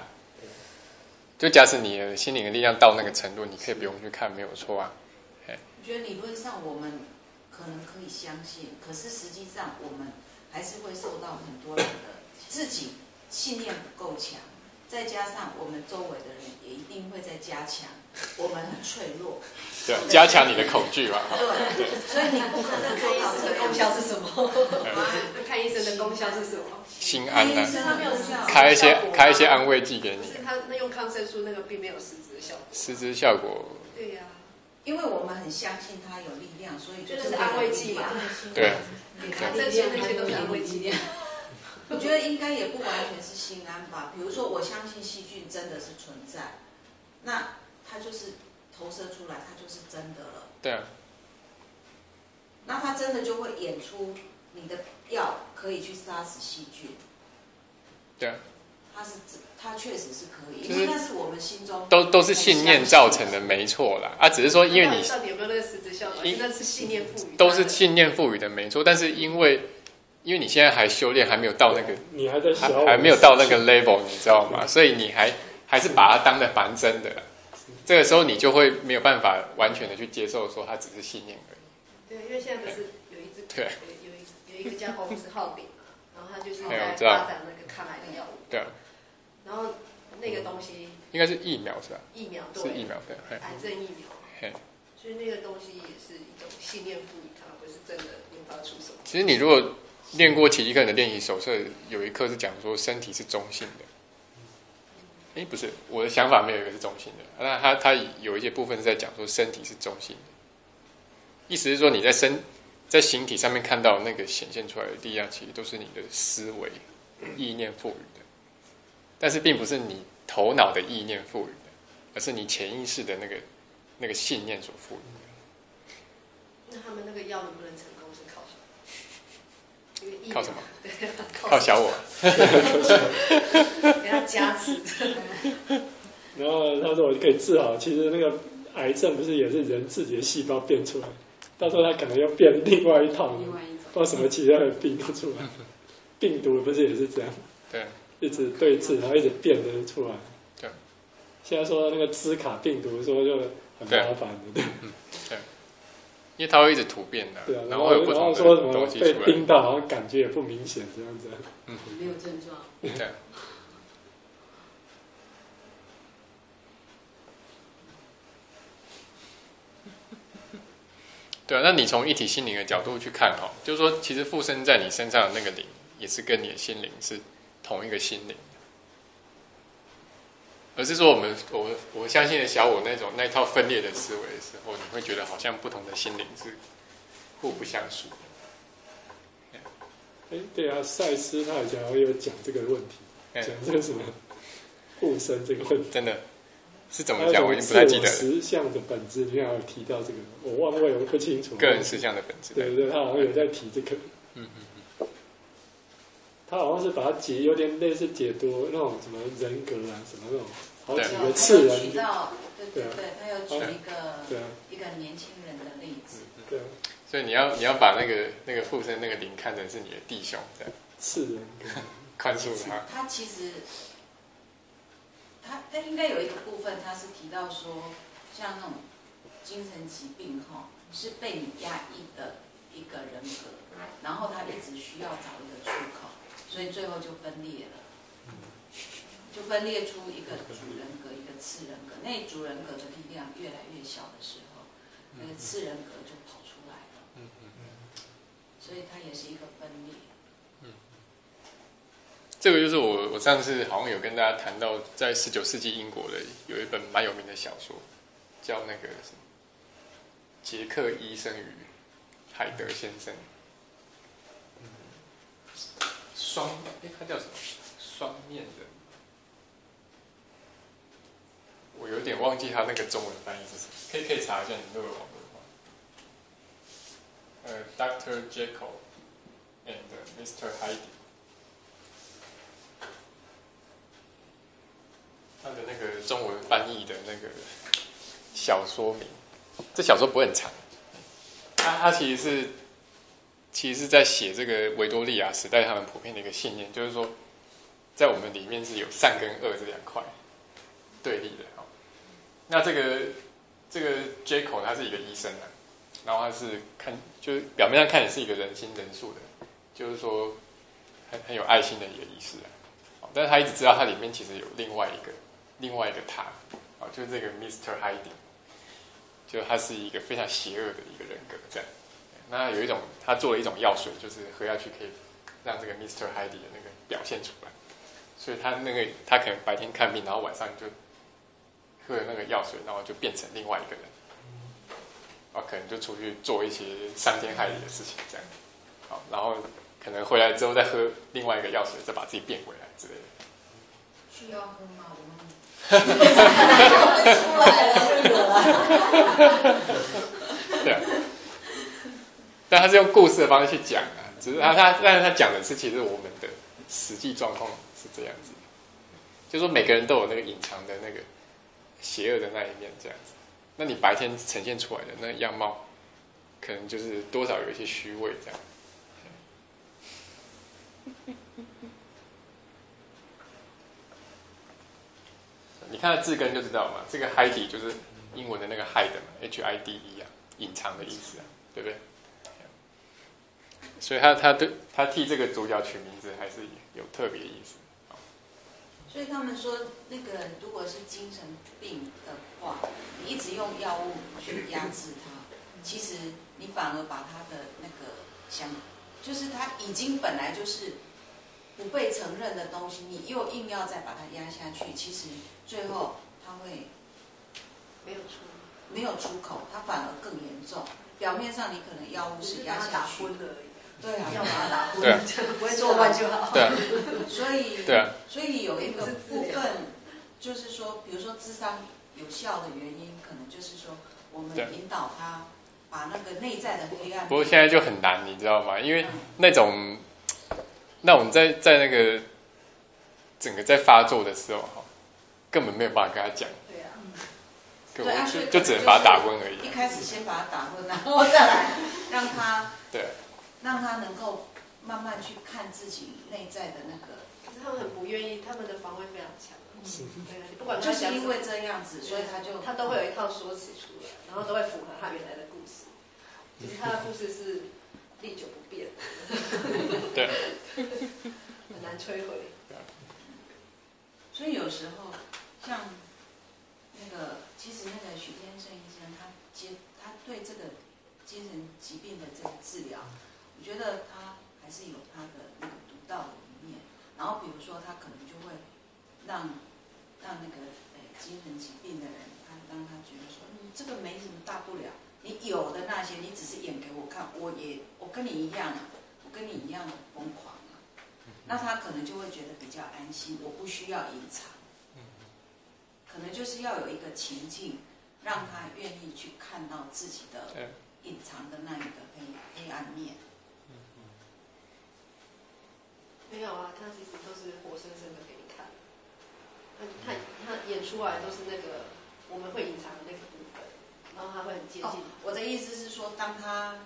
就假使你的心灵的力量到那个程度，你可以不用去看，没有错啊。我觉得理论上我们可能可以相信，可是实际上我们还是会受到很多人的自己信念不够强，再加上我们周围的人也一定会在加强，我们很脆弱。对，加强你的恐惧嘛。对，所以你不可能看医生的功。效是什么？看医生的功效是什么？心安啊，看医生没有效，开一些开一些安慰剂给你，他那用抗生素那个并没有实质的效果。实质效果对呀、因为我们很相信他有力量，所以就就是是安慰剂嘛。对，他生素那些都是安慰剂。我觉得应该也不完全是心安吧。比如说，我相信细菌真的是存在，那它就是投射出来，它就是真的了。对啊，那它真的就会演出你的药可以去杀死细菌。对啊，它是指它确实是可以，就是因为那是我们心中都都是信念造成的，没错啦。啊，只是说因为你到底有没有那个实质效果？那是信念赋予。都是信念赋予的，没错。但是因为因为你现在还修炼，还没有到那个你还在还还没有到那个 level，你知道吗？所以你还还是把它当的蛮真的。这个时候你就会没有办法完全的去接受说它只是信念而已。对，因为现在不是有一只对有有一有一个叫欧斯浩饼嘛，然后他就是哎在发展那个抗癌的药物，对啊，然后那个东西应该是疫苗是吧？疫苗对是疫苗对。癌症疫苗嘿，所以那个东西也是一种信念赋予它，不是真的研发出什么。其实你如果练过奇迹课的练习手册，有一课是讲说身体是中性的。哎，不是，我的想法没有一个是中性的。那他他有一些部分是在讲说身体是中性的，意思是说你在身在形体上面看到那个显现出来的力量，其实都是你的思维意念赋予的，但是并不是你头脑的意念赋予的，而是你潜意识的那个那个信念所赋予的。那他们那个药能不能成功是靠什么？因为疫苗靠什么？对，靠小我，给他加持。然后他说我可以治好，其实那个癌症不是也是人自己的细胞变出来，到时候他可能要变另外一套，另外一种。不知道什么其他的病都出来，病毒不是也是这样，对，一直对峙，然后一直变得出来。对。现在说那个兹卡病毒说就很麻烦的，对因为它会一直突变的，对啊，然然后有不然后同的东西出来。叮到，好像感觉也不明显这样子。嗯没有症状，对，对啊，那你从一体心灵的角度去看哈，就是说，其实附身在你身上的那个灵，也是跟你的心灵是同一个心灵，而是说我们我我相信的小我那种那一套分裂的思维的时候，你会觉得好像不同的心灵是互不相属。哎，对啊，赛斯他好像有讲这个问题，嗯讲这个什么附身这个问题。真的是怎么讲，我已经不太记得了。实相的本质，里面还有提到这个，我忘了，我不清楚。个人实相的本质。对对，他好像有在提这个。嗯嗯他好像是把它解，有点类似解读那种什么人格啊，什么那种好几个次人举到，对对啊对对，他有举一个对啊，一个年轻人的例子，对啊，所以你要你要把那个那个附身那个灵看成是你的弟兄，这样 次人格。宽恕他。他其实他他应该有一个部分，他是提到说，像那种精神疾病哈，是被你压抑的一个人格，然后他一直需要找一个出口，所以最后就分裂了，就分裂出一个主人格，一个次人格。那主人格的力量越来越小的时候，那个次人格就跑出来了，所以它也是一个分裂。这个就是我我上次好像有跟大家谈到，在十九世纪英国的有一本蛮有名的小说，叫那个什么《杰克医生与海德先生》。双，哎，他叫什么？双面的。我有点忘记他那个中文翻译是什么，可以可以查一下，你如果有网的话。呃，Doctor Jekyll and Mr. Hyde。他的那个中文翻译的那个小说名，这小说不会很长。他他其实是，其实是在写这个维多利亚时代他们普遍的一个信念，就是说，在我们里面是有善跟恶这两块对立的。那这个这个 Jaco 他是一个医生啊，然后他是看就是表面上看也是一个人心仁术的，就是说很很有爱心的一个医师啊，但是他一直知道他里面其实有另外一个另外一个他啊，就是这个 Mr. Hyde，就他是一个非常邪恶的一个人格这样。那有一种他做了一种药水，就是喝下去可以让这个 Mr. Heidi 的那个表现出来，所以他那个他可能白天看病，然后晚上就。喝了那个药水，然后就变成另外一个人，啊，可能就出去做一些伤天害理的事情，这样，好，然后可能回来之后再喝另外一个药水，再把自己变回来之类的。需要喝吗？我们出来了，对啊，但他是用故事的方式去讲啊，只是他他，但是他讲的是其实我们的实际状况是这样子，就是说每个人都有那个隐藏的那个。邪恶的那一面，这样子，那你白天呈现出来的那样貌，可能就是多少有一些虚伪，这样。你看字根就知道嘛，这个 hide 就是英文的那个 hide 嘛，H I D E 啊，隐藏的意思啊，对不对？所以他他对他替这个主角取名字还是有特别意思。所以他们说，那个如果是精神病的话，你一直用药物去压制他，其实你反而把他的那个想，就是他已经本来就是不被承认的东西，你又硬要再把它压下去，其实最后他会没有出没有出口，他反而更严重。表面上你可能药物是压下去。对啊，要把它打昏，不会做乱就好。对啊，所以对啊，所以有一个部分，就是说，比如说智商有效的原因，可能就是说，我们引导他把那个内在的黑暗。不过现在就很难，你知道吗？因为那种，那我们在在那个整个在发作的时候哈，根本没有办法跟他讲。对啊，对，就就只能把他打昏而已。一开始先把他打昏，然后再来让他对。让他能够慢慢去看自己内在的那个，可是他们很不愿意，他们的防卫非常强。对，不管就是因为这样子，所以他就他都会有一套说辞出来，然后都会符合他原来的故事。其实他的故事是历久不变，对，很难摧毁。所以有时候像那个，其实那个许天胜医生，他接他对这个精神疾病的这个治疗。我觉得他还是有他的那个独到的一面，然后比如说他可能就会让让那个诶精神疾病的人，他让他觉得说，嗯，这个没什么大不了，你有的那些你只是演给我看，我也我跟你一样，我跟你一样的疯狂啊，那他可能就会觉得比较安心，我不需要隐藏，可能就是要有一个情境，让他愿意去看到自己的隐藏的那一个黑黑暗面。没有啊，他其实都是活生生的给你看，他他他演出来都是那个我们会隐藏的那个部分，然后他会很接近。我的意思是说，当他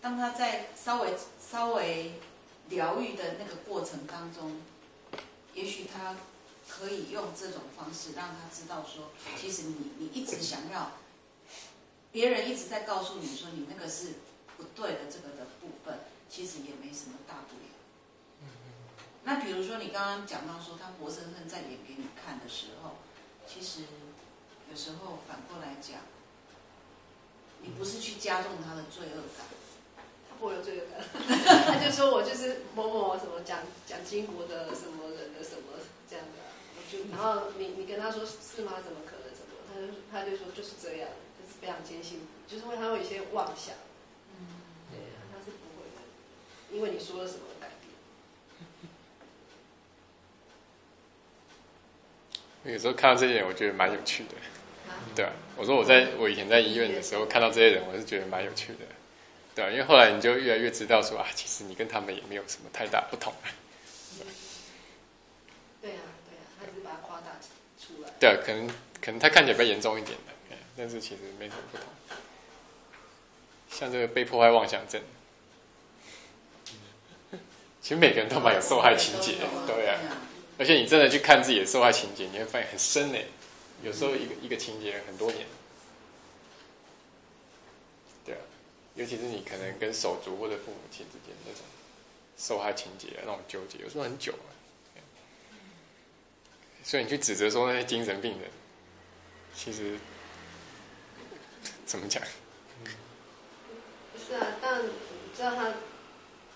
当他在稍微稍微疗愈的那个过程当中，也许他可以用这种方式让他知道说，其实你你一直想要，别人一直在告诉你说你那个是不对的这个的部分，其实也没什么大不了。那比如说，你刚刚讲到说他活生生在演给你看的时候，其实有时候反过来讲，你不是去加重他的罪恶感，他不会有罪恶感，他就说我就是某某什么蒋蒋经国的什么人的什么这样的，我就然后你你跟他说是吗？怎么可能？怎么？他就他就说就是这样，就是非常坚信，就是会他会有一些妄想，嗯，对，他是不会的，因为你说了什么。有时候看到这些人，我觉得蛮有趣的，对啊。我说我在我以前在医院的时候看到这些人，我是觉得蛮有趣的，对啊。因为后来你就越来越知道说啊，其实你跟他们也没有什么太大不同。对啊，对啊，他只是把它夸大出来。对啊，可能可能他看起来比较严重一点的，但是其实没什么不同。像这个被破坏妄想症，其实每个人都蛮有受害情节，对啊。而且你真的去看自己的受害情节，你会发现很深呢。有时候一个一个情节很多年，对啊。尤其是你可能跟手足或者父母亲之间那种受害情节那种纠结，有时候很久啊。所以你去指责说那些精神病人，其实怎么讲？不是啊，但知道他，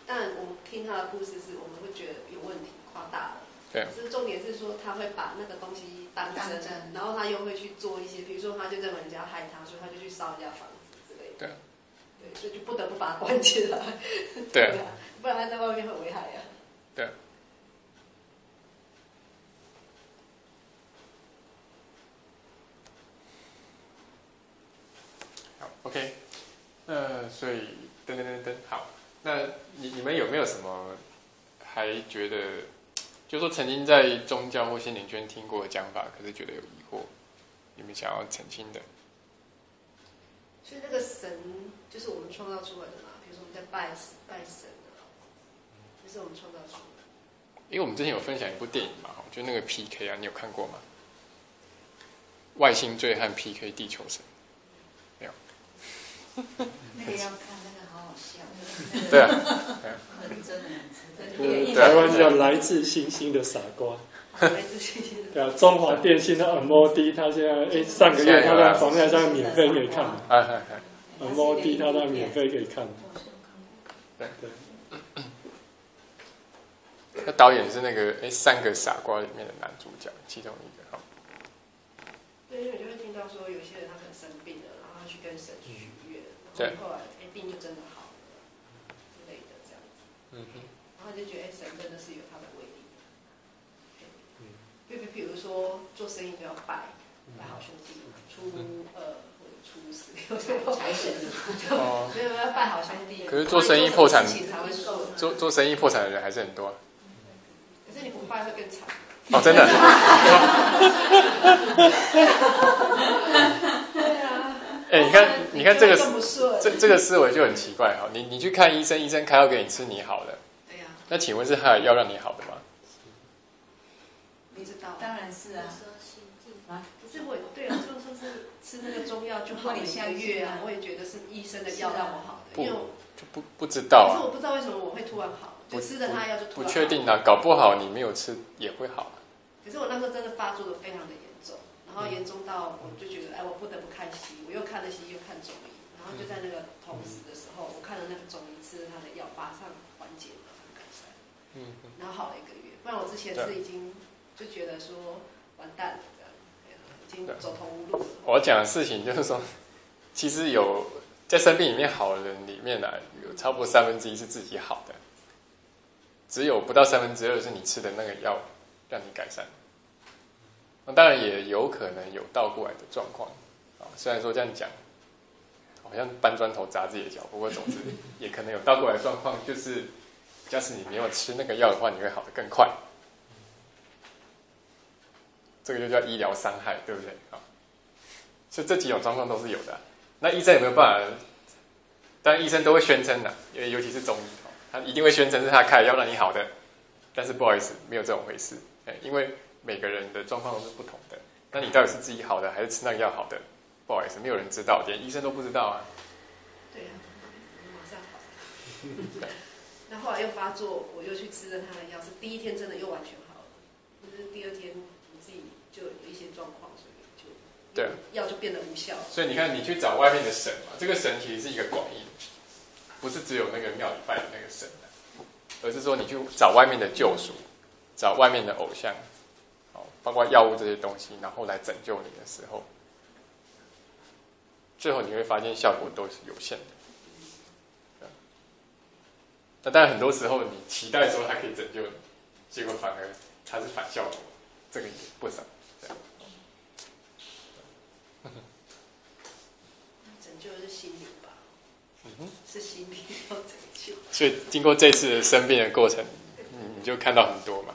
但我们听他的故事是，我们会觉得有问题，夸大了。对。可是重点是说，他会把那个东西当真，然后他又会去做一些，比如说，他就认为人家害他，所以他就去烧人家房子之类的。对。对，所以就不得不把他关起来。对。不然他在外面很危害呀。对。好，OK。那所以噔噔噔噔，好，那你你们有没有什么还觉得，就说曾经在宗教或心灵圈听过的讲法，可是觉得有疑惑，你们想要澄清的？所以那个神就是我们创造出来的嘛，比如说我们在拜拜神的，就是我们创造出来的。因为我们之前有分享一部电影嘛，就那个 PK 啊，你有看过吗？外星罪和 PK 地球神。没有那个要看，那个好好笑。对啊，很真的台湾叫来自星星的傻瓜。来自星星。对啊，中华电信的 MOD，他现在哎，上个月他在房台上免费可以看。哎哎哎，MOD 他在免费可以看。对对。那导演是那个哎，三个傻瓜里面的男主角其中一个哈。对，因为你就会听到说，有些人他可能生病了，然后他去跟神许对，后来哎病就真的好了之类的这样子，嗯哼，然后就觉得哎神真的是有他的威力，嗯，就比比如说做生意都要拜拜好兄弟，初二或者初四，有时候财神，哦，没有要拜好兄弟。可是做生意破产，做做生意破产的人还是很多。可是你不拜会更惨。哦，真的。哎，你看，你看这个，这这个思维就很奇怪哈。你你去看医生，医生开药给你吃，你好了。那请问是他的药让你好的吗？不知道，当然是啊。啊，不是我，对啊，就说是吃那个中药就好了一个月啊，我也觉得是医生的药让我好的，因为就不不知道啊。可是我不知道为什么我会突然好，就吃了他药就突然。不确定啊，搞不好你没有吃也会好。可是我那时候真的发作的非常的严重，然后严重到我就觉得，哎，我不得不看西医，我又看了西医又看中医，然后就在那个同时的时候，我看了那个中医，吃了他的药，马上嗯，然后好了一个月。不然我之前是已经就觉得说完蛋了，这样，已经走投无路了。我讲的事情就是说，其实有在生病里面好的人里面呢，有超过三分之一是自己好的，只有不到三分之二是你吃的那个药让你改善。那当然也有可能有倒过来的状况，啊，虽然说这样讲，好像搬砖头砸自己的脚，不过总之也可能有倒过来的状况，就是假使你没有吃那个药的话，你会好的更快，这个就叫医疗伤害，对不对？啊，所以这几种状况都是有的。那医生有没有办法？当然医生都会宣称的，因为尤其是中医，他一定会宣称是他开药让你好的，但是不好意思，没有这种回事，哎，因为。每个人的状况都是不同的，那你到底是自己好的还是吃那个药好的？不好意思，没有人知道，连医生都不知道啊。对啊，马上好。那后来又发作，我又去吃了他的药，是第一天真的又完全好了，就是第二天你自己就有一些状况，所以就对药就变得无效。所以你看，你去找外面的神嘛，这个神其实是一个广义，不是只有那个庙里拜的那个神，而是说你去找外面的救赎，找外面的偶像。包括药物这些东西，然后来拯救你的时候，最后你会发现效果都是有限的。那但很多时候，你期待说它可以拯救你，结果反而它是反效果，这个也不少。拯救是希吧，是心灵要拯救。所以经过这次生病的过程，你就看到很多嘛。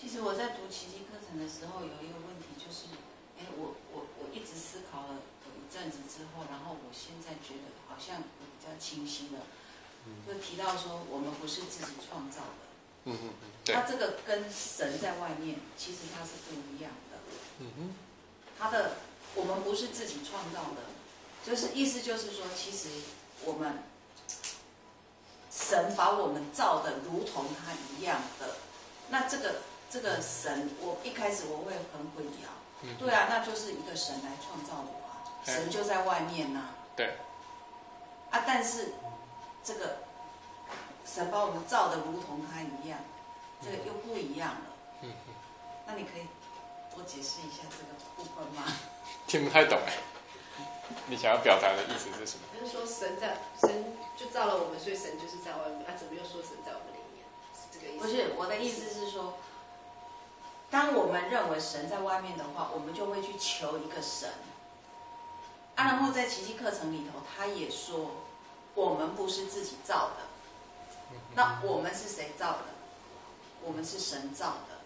其实我在读奇迹课程的时候，有在觉得好像比较清晰了，就提到说我们不是自己创造的。嗯嗯嗯。他这个跟神在外面，其实他是不一样的。嗯哼。他的我们不是自己创造的，就是意思就是说，其实我们神把我们造的如同他一样的。那这个这个神，我一开始我会很混淆。对啊，那就是一个神来创造我啊，神就在外面呐。对。啊，但是这个神把我们造的如同他一样。这个又不一样了。嗯嗯那你可以多解释一下这个部分吗？听不太懂哎。你想要表达的意思是什么？就是说神在神就造了我们，所以神就是在外面。啊，怎么又说神在我们里面？是这个意思？不是，我的意思是说，当我们认为神在外面的话，我们就会去求一个神。啊，然后在奇迹课程里头，他也说，我们不是自己造的。那我们是谁造的？我们是神造的，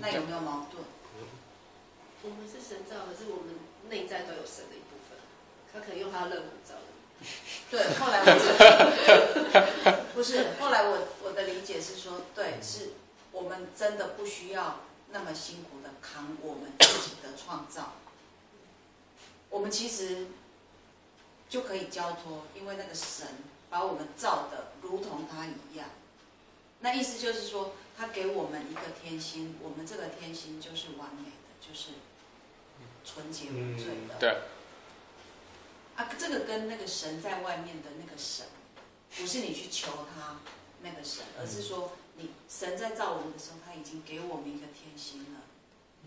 那有没有矛盾？我们是神造的，是我们内在都有神的一部分，他可能用他的肋骨造的。对，后来我不是，后来我我的理解是说，对，是我们真的不需要那么辛苦的扛我们自己的创造，我们其实就可以交托，因为那个神把我们造的如同他一样。那意思就是说，他给我们一个天心，我们这个天心就是完美的，就是纯洁无罪的。对。啊，这个跟那个神在外面的那个神，不是你去求他那个神，而是说你神在造我们的时候，他已经给我们一个天心了，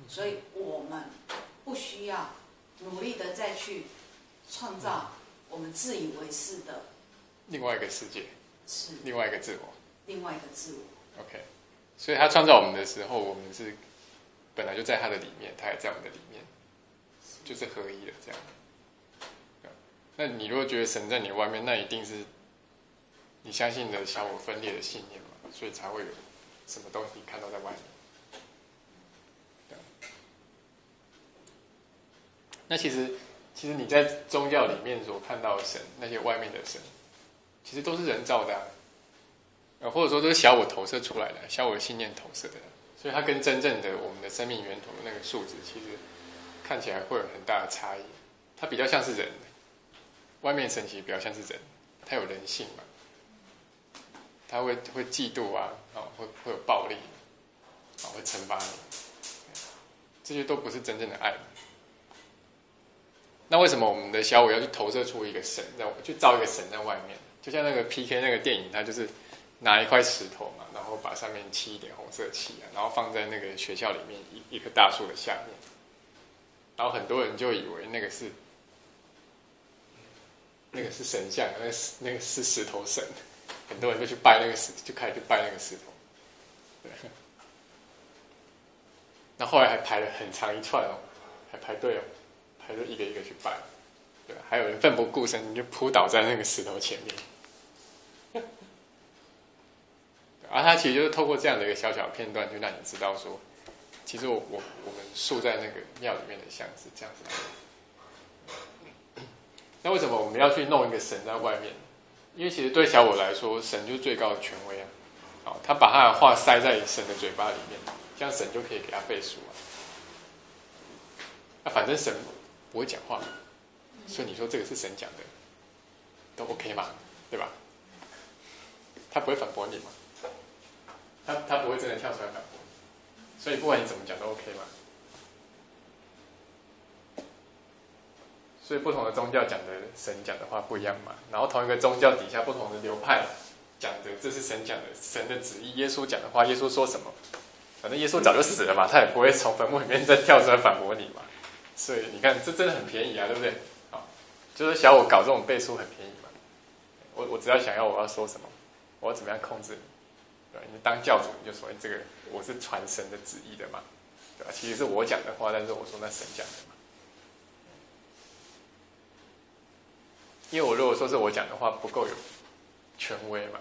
所以我们不需要努力的再去创造我们自以为是的另外一个世界，是另外一个自我。另外一个自我，OK，所以他创造我们的时候，我们是本来就在他的里面，他也在我们的里面，就是合一的这样。那你如果觉得神在你外面，那一定是你相信的小我分裂的信念嘛，所以才会有什么东西看到在外面。那其实，其实你在宗教里面所看到的神，那些外面的神，其实都是人造的。呃，或者说都是小我投射出来的，小我信念投射的，所以它跟真正的我们的生命源头的那个数值，其实看起来会有很大的差异。它比较像是人，外面神奇比较像是人，它有人性嘛，它会会嫉妒啊，啊，会会有暴力，啊，会惩罚你，这些都不是真正的爱。那为什么我们的小我要去投射出一个神，在去造一个神在外面？就像那个 P K 那个电影，它就是。拿一块石头嘛，然后把上面漆一点红色漆啊，然后放在那个学校里面一一棵大树的下面，然后很多人就以为那个是那个是神像，那个是那个是石头神，很多人就去拜那个石，就开始去拜那个石头。对，那后来还排了很长一串哦，还排队哦，排队一个一个去拜，对，还有人奋不顾身就扑倒在那个石头前面。而他其实就是透过这样的一个小小片段，就让你知道说，其实我我我们竖在那个庙里面的像是这样子。那为什么我们要去弄一个神在外面？因为其实对小我来说，神就是最高的权威啊。好，他把他的话塞在神的嘴巴里面，这样神就可以给他背书啊。那反正神不会讲话，所以你说这个是神讲的，都 OK 嘛，对吧？他不会反驳你嘛？他他不会真的跳出来反驳，所以不管你怎么讲都 OK 嘛。所以不同的宗教讲的神讲的话不一样嘛，然后同一个宗教底下不同的流派讲的这是神讲的神的旨意，耶稣讲的话，耶稣说什么？反正耶稣早就死了嘛，他也不会从坟墓里面再跳出来反驳你嘛。所以你看，这真的很便宜啊，对不对？啊，就是小我搞这种背书很便宜嘛。我我只要想要我要说什么，我要怎么样控制你？对，你当教主你就说这个我是传神的旨意的嘛，对吧？其实是我讲的话，但是我说那神讲的嘛。因为我如果说是我讲的话不够有权威嘛，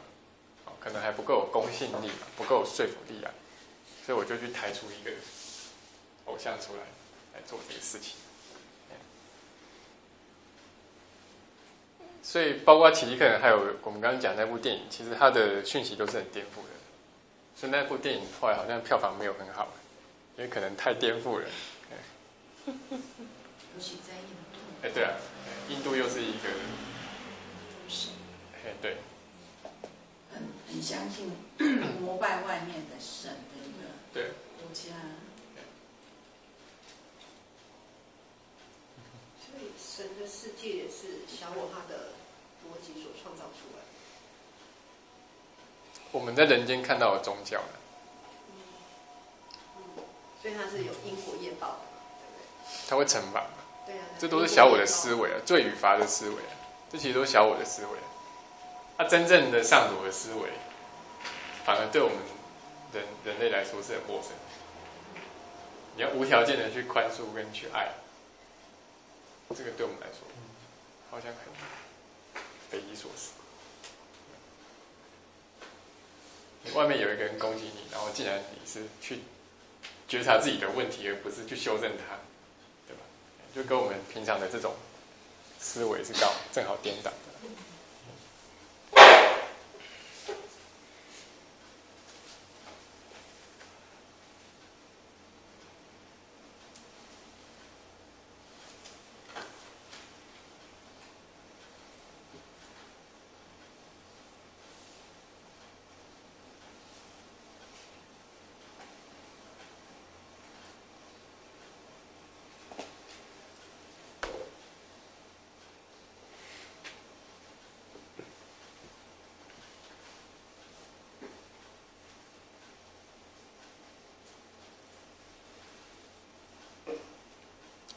可能还不够有公信力嘛，不够有说服力啊，所以我就去抬出一个偶像出来来做这个事情。所以，包括奇迹客人，还有我们刚刚讲那部电影，其实它的讯息都是很颠覆的。所以那部电影后来好像票房没有很好，因为可能太颠覆了。尤其在印度。哎，对啊，印度又是一个，哎，对，很很相信膜拜外面的神的一个对国家。所以神的世界也是小我他的逻辑所创造出来。我们在人间看到的宗教呢，所以它是有因果业报的嘛，对不对？它会惩罚。对啊。这都是小我的思维啊，罪与罚的思维啊，这其实都是小我的思维。它真正的上主的思维，反而对我们人人类来说是很陌生。你要无条件的去宽恕跟去爱，这个对我们来说，好像很匪夷所思。外面有一个人攻击你，然后竟然你是去觉察自己的问题，而不是去修正它，对吧？就跟我们平常的这种思维是刚正好颠倒。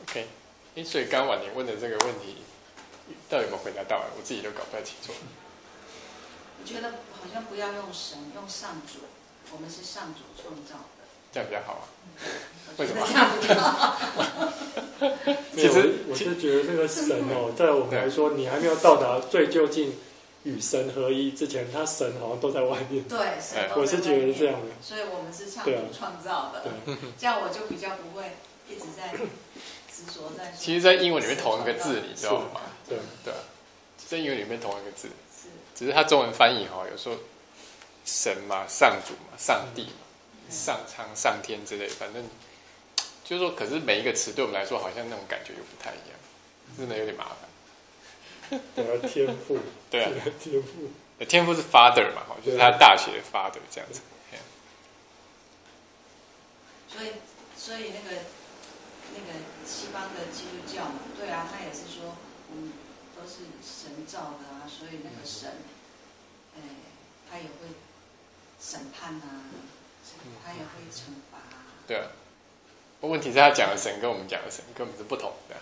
OK，哎，所以刚晚年问的这个问题，到底有没有回答到？我自己都搞不太清楚。我觉得好像不要用神，用上主，我们是上主创造的，这样比较好啊。为什么？这样比较好。其实我是觉得那个神哦，在我们来说，你还没有到达最究竟与神合一之前，他神好像都在外面。对，神我是觉得这样的。所以我们是上主创造的，这样我就比较不会一直在执着在。其实，在英文里面同一个字，你知道吗？对对，在英文里面同一个字，是，只是它中文翻译哈，有时候神嘛、上主嘛、上帝嘛、上苍、上天之类，反正就是说，可是每一个词对我们来说，好像那种感觉又不太一样，真的有点麻烦。天赋。对啊，天赋。天赋是 father 嘛，就是他大写的 father 这样子。所以，所以那个那个西方的基督教嘛，对啊，他也是说，嗯，都是神造的啊，所以那个神，哎，他也会审判啊，他也会惩罚啊。对啊，不问题是他讲的神跟我们讲的神根本是不同的。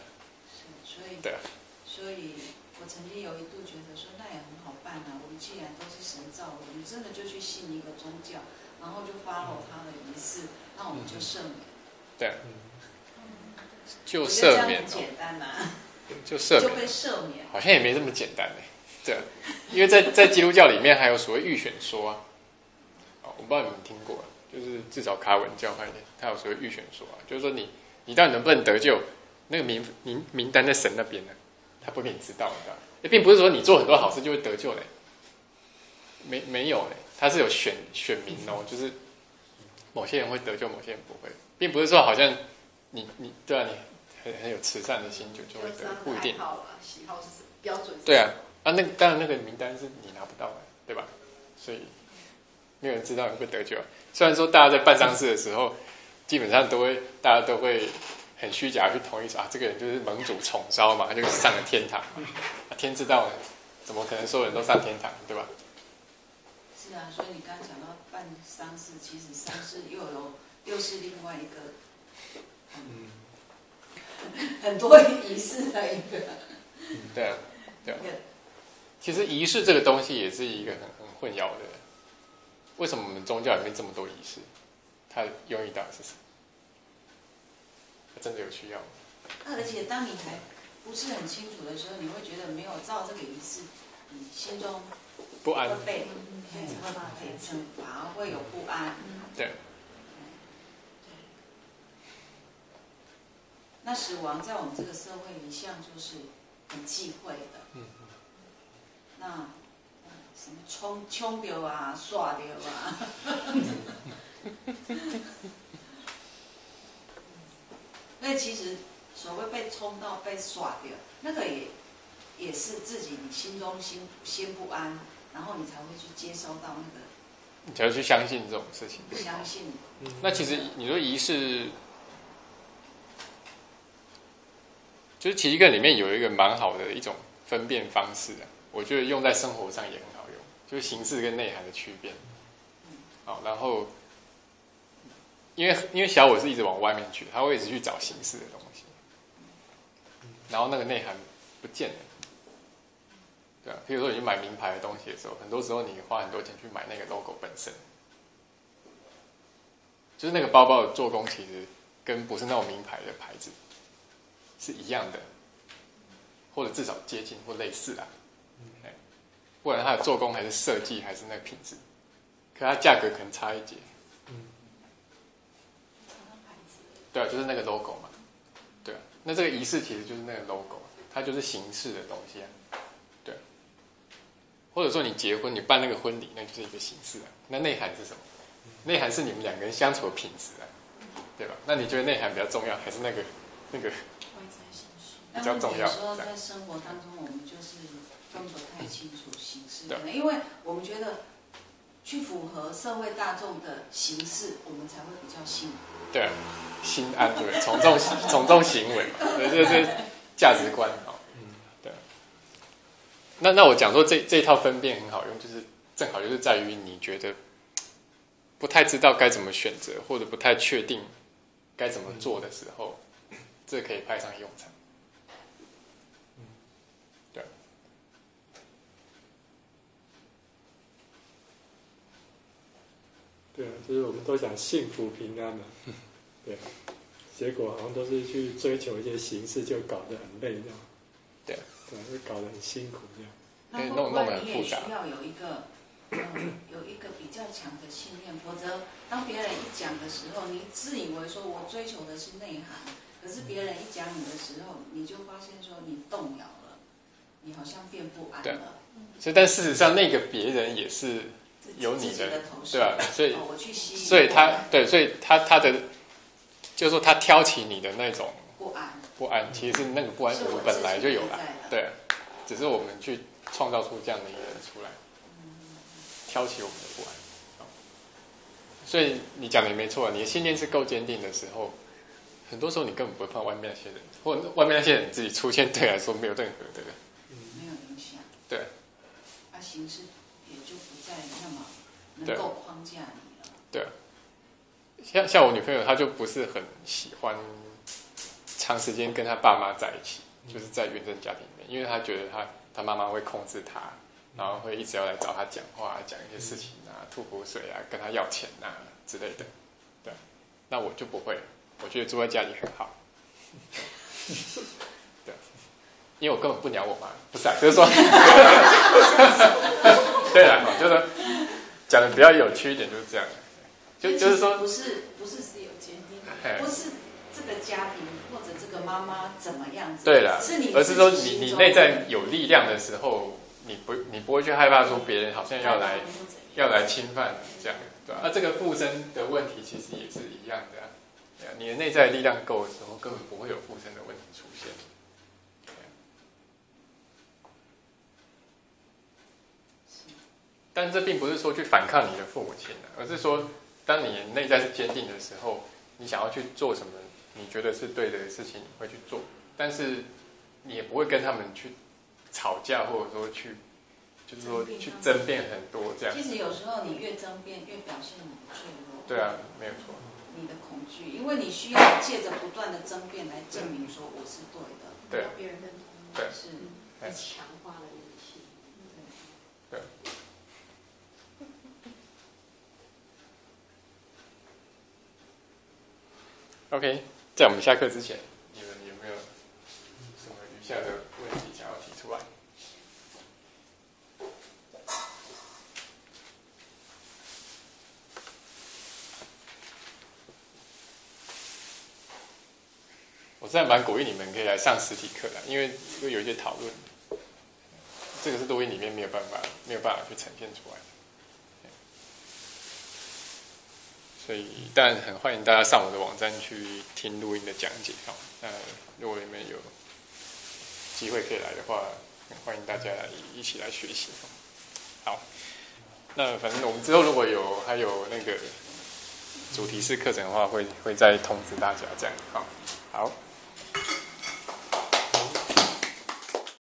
是，所以，对啊，所以我曾经有一度觉得说，那也很好办啊，我们既然都是神造的，我们真的就去信一个宗教，然后就 follow 他的仪式，那我们就赦免。对啊，就赦免很简单呐、就赦免，就被赦免。好像也没这么简单呢。对啊，因为在在基督教里面还有所谓预选说啊，哦，我不知道你们听过，就是至少卡文教派的，他有所谓预选说啊，就是说你你到底能不能得救，那个名名名单在神那边呢，他不给你知道，你知道？也并不是说你做很多好事就会得救嘞，没没有嘞，他是有选选民哦，就是某些人会得救，某些人不会，并不是说好像你你对啊，你很很有慈善的心就就会得，不一定。喜好啊，喜好是什么标准？对啊，啊，那当然那个名单是你拿不到的，对吧？所以没有人知道你会得救。虽然说大家在办丧事的时候，基本上都会大家都会很虚假去同意说啊，这个人就是盟主宠烧嘛，他就上了天堂嘛。啊，天知道，怎么可能所有人都上天堂，对吧？是啊，所以你刚刚讲到办丧事，其实丧事又有又是另外一个，嗯，很多仪式的一个。对啊，对啊。其实仪式这个东西也是一个很很混淆的。为什么我们宗教里面这么多仪式？它用意到底是什么？它真的有需要吗？那而且当你还不是很清楚的时候，你会觉得没有照这个仪式，你心中不安会被会被惩罚，会有不安。对。那死亡在我们这个社会一向就是很忌讳的。嗯。那什么冲冲掉啊，刷掉啊。那其实所谓被冲到被刷掉，那个也也是自己你心中心心不安，然后你才会去接收到那个，你才会去相信这种事情。相信。那其实你说仪式，就是其实个里面有一个蛮好的一种分辨方式的，我觉得用在生活上也很好用，就是形式跟内涵的区别。好，然后。因为因为小我是一直往外面去，他会一直去找形式的东西，然后那个内涵不见了，对啊。比如说你买名牌的东西的时候，很多时候你花很多钱去买那个 logo 本身，就是那个包包的做工其实跟不是那种名牌的牌子是一样的，或者至少接近或类似啦，不管它的做工还是设计还是那个品质，可它价格可能差一截。对啊，就是那个 logo 嘛，对啊，那这个仪式其实就是那个 logo，它就是形式的东西啊，对，或者说你结婚，你办那个婚礼，那就是一个形式啊，那内涵是什么？内涵是你们两个人相处的品质啊，对吧？那你觉得内涵比较重要，还是那个那个比较重要？说在生活当中，我们就是分不太清楚形式，对，因为我们觉得去符合社会大众的形式，我们才会比较幸福。对。心安对，从众从众行为嘛，对，这是价值观哦。嗯，对。那那我讲说这这一套分辨很好用，就是正好就是在于你觉得不太知道该怎么选择，或者不太确定该怎么做的时候，这可以派上用场。对啊，就是我们都想幸福平安嘛。对，结果好像都是去追求一些形式，就搞得很累这样。对，对，会搞得很辛苦这样。那弄弄得很复杂。需要有一个，嗯，有一个比较强的信念，否则当别人一讲的时候，你自以为说我追求的是内涵，可是别人一讲你的时候，你就发现说你动摇了，你好像变不安了。对所以，但事实上，那个别人也是有你的，对吧？所以，所以他对，所以他他的。就是说，他挑起你的那种不安，不安，其实是那个不安，我们本来就有了，对，只是我们去创造出这样的一个人出来，挑起我们的不安。所以你讲的也没错，你的信念是够坚定的时候，很多时候你根本不会怕外面那些人，或外面那些人自己出现，对来说没有任何的，没有影响。对，他形式再那么能够框架你了。对。像像我女朋友，她就不是很喜欢长时间跟她爸妈在一起，就是在原生家庭里面，因为她觉得她她妈妈会控制她，然后会一直要来找她讲话，讲一些事情啊，吐苦水啊，跟她要钱啊之类的。对，那我就不会，我觉得住在家里很好。对，因为我根本不鸟我妈，不是，啊，就是说，对啊，就是讲的比较有趣一点，就是这样。就就是说，不是不是只有坚定，不是这个家庭或者这个妈妈怎么样子，对了，是你，而是说你你内在有力量的时候，你不你不会去害怕说别人好像要来要来侵犯这样，对吧？那这个附身的问题其实也是一样的，啊，你的内在力量够的时候，根本不会有附身的问题出现。但这并不是说去反抗你的父母亲的，而是说。当你内在是坚定的时候，你想要去做什么，你觉得是对的事情，你会去做。但是你也不会跟他们去吵架，或者说去，就是说去争辩很多这样。其实有时候你越争辩，越表现你的脆弱。对啊，没有错。你的恐惧，因为你需要借着不断的争辩来证明说我是对的。对。别人认同。对。是。强化了一些。对。OK，在我们下课之前，你们有没有什么余下的问题想要提出来？我实在蛮鼓励你们可以来上实体课的，因为会有一些讨论，这个是录音里面没有办法、没有办法去呈现出来的。所以，但很欢迎大家上我的网站去听录音的讲解哈。那如果你们有机会可以来的话，欢迎大家一起来学习。好，那反正我们之后如果有还有那个主题式课程的话，会会再通知大家这样。好，好。